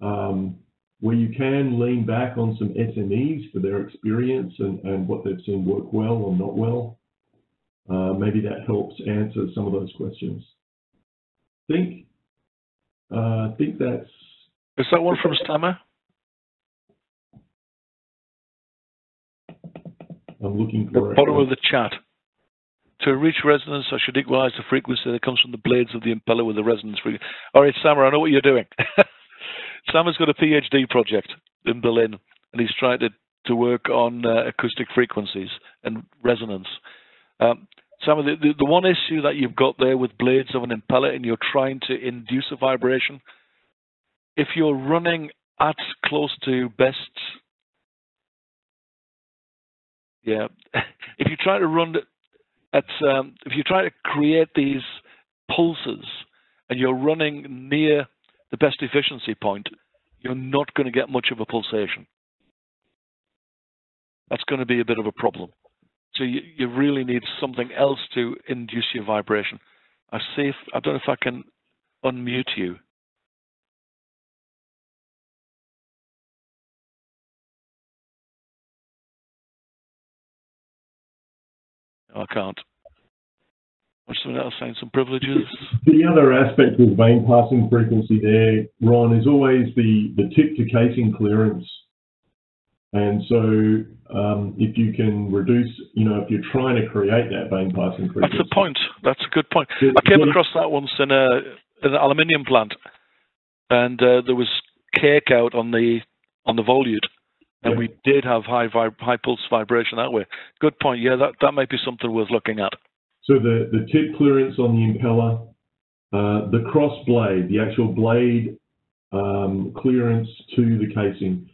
um, where you can lean back on some SMEs for their experience and, and what they've seen work well or not well. Uh, maybe that helps answer some of those questions. Think, uh, think that's. Is that one from Stammer? I'm looking for the bottom of the chat. To reach resonance, I should equalize the frequency that comes from the blades of the impeller with the resonance frequency. All right, Sammer, I know what you're doing. [laughs] Sammer's got a PhD project in Berlin, and he's trying to, to work on uh, acoustic frequencies and resonance. Um, the, the, the one issue that you've got there with blades of an impeller and you're trying to induce a vibration, if you're running at close to best yeah. [laughs] If you try to run at um, if you try to create these pulses and you're running near the best efficiency point, you're not going to get much of a pulsation. That's going to be a bit of a problem. So you, you really need something else to induce your vibration. I see if I don't know if I can unmute you. I can't. What's someone else saying? Some privileges? The other aspect of vane passing frequency there, Ron, is always the, the tip to casing clearance. And so um, if you can reduce, you know, if you're trying to create that vane passing frequency. That's the point. That's a good point. I came across that once in a in an aluminium plant, and uh, there was cake out on the on the volute, and we did have high vib- high pulse vibration that way. Good point. Yeah, that that might be something worth looking at. So the, the tip clearance on the impeller, uh, the cross blade, the actual blade um, clearance to the casing.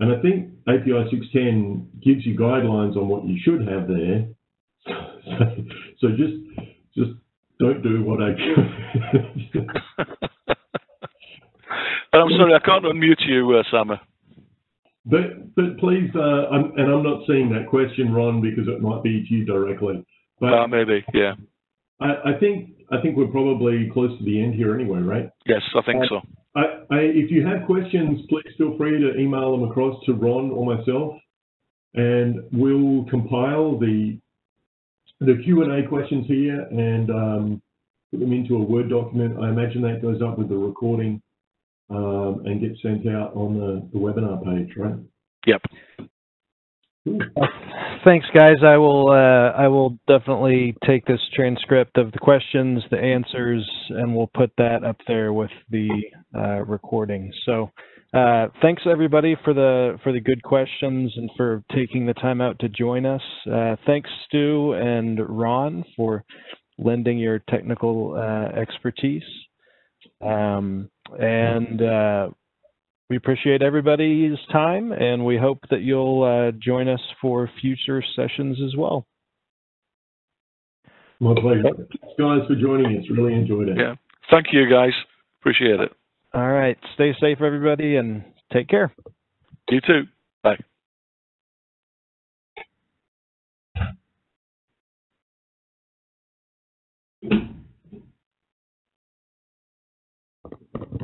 And I think API 610 gives you guidelines on what you should have there. [laughs] so just just don't do what API. and [laughs] I'm sorry, I can't unmute you, uh, Sama. But but please, uh, I'm, and I'm not seeing that question, Ron, because it might be to you directly. But Uh, maybe, yeah. I, I think I think we're probably close to the end here anyway, right? Yes, I think so. I, I, if you have questions, please feel free to email them across to Ron or myself, and we'll compile the the Q and A questions here and um, put them into a Word document. I imagine that goes up with the recording um, and get sent out on the, the webinar page, right? Yep. Thanks, guys. I will uh, I will definitely take this transcript of the questions, the answers, and we'll put that up there with the uh, recording. So, uh, thanks everybody for the for the good questions and for taking the time out to join us. Uh, thanks, Stu and Ron, for lending your technical uh, expertise. Um, and uh, we appreciate everybody's time, and we hope that you'll uh, join us for future sessions as well. My pleasure. Thanks, guys, for joining us. Really enjoyed it. Yeah. Thank you, guys. Appreciate it. All right. Stay safe, everybody, and take care. You too. Bye.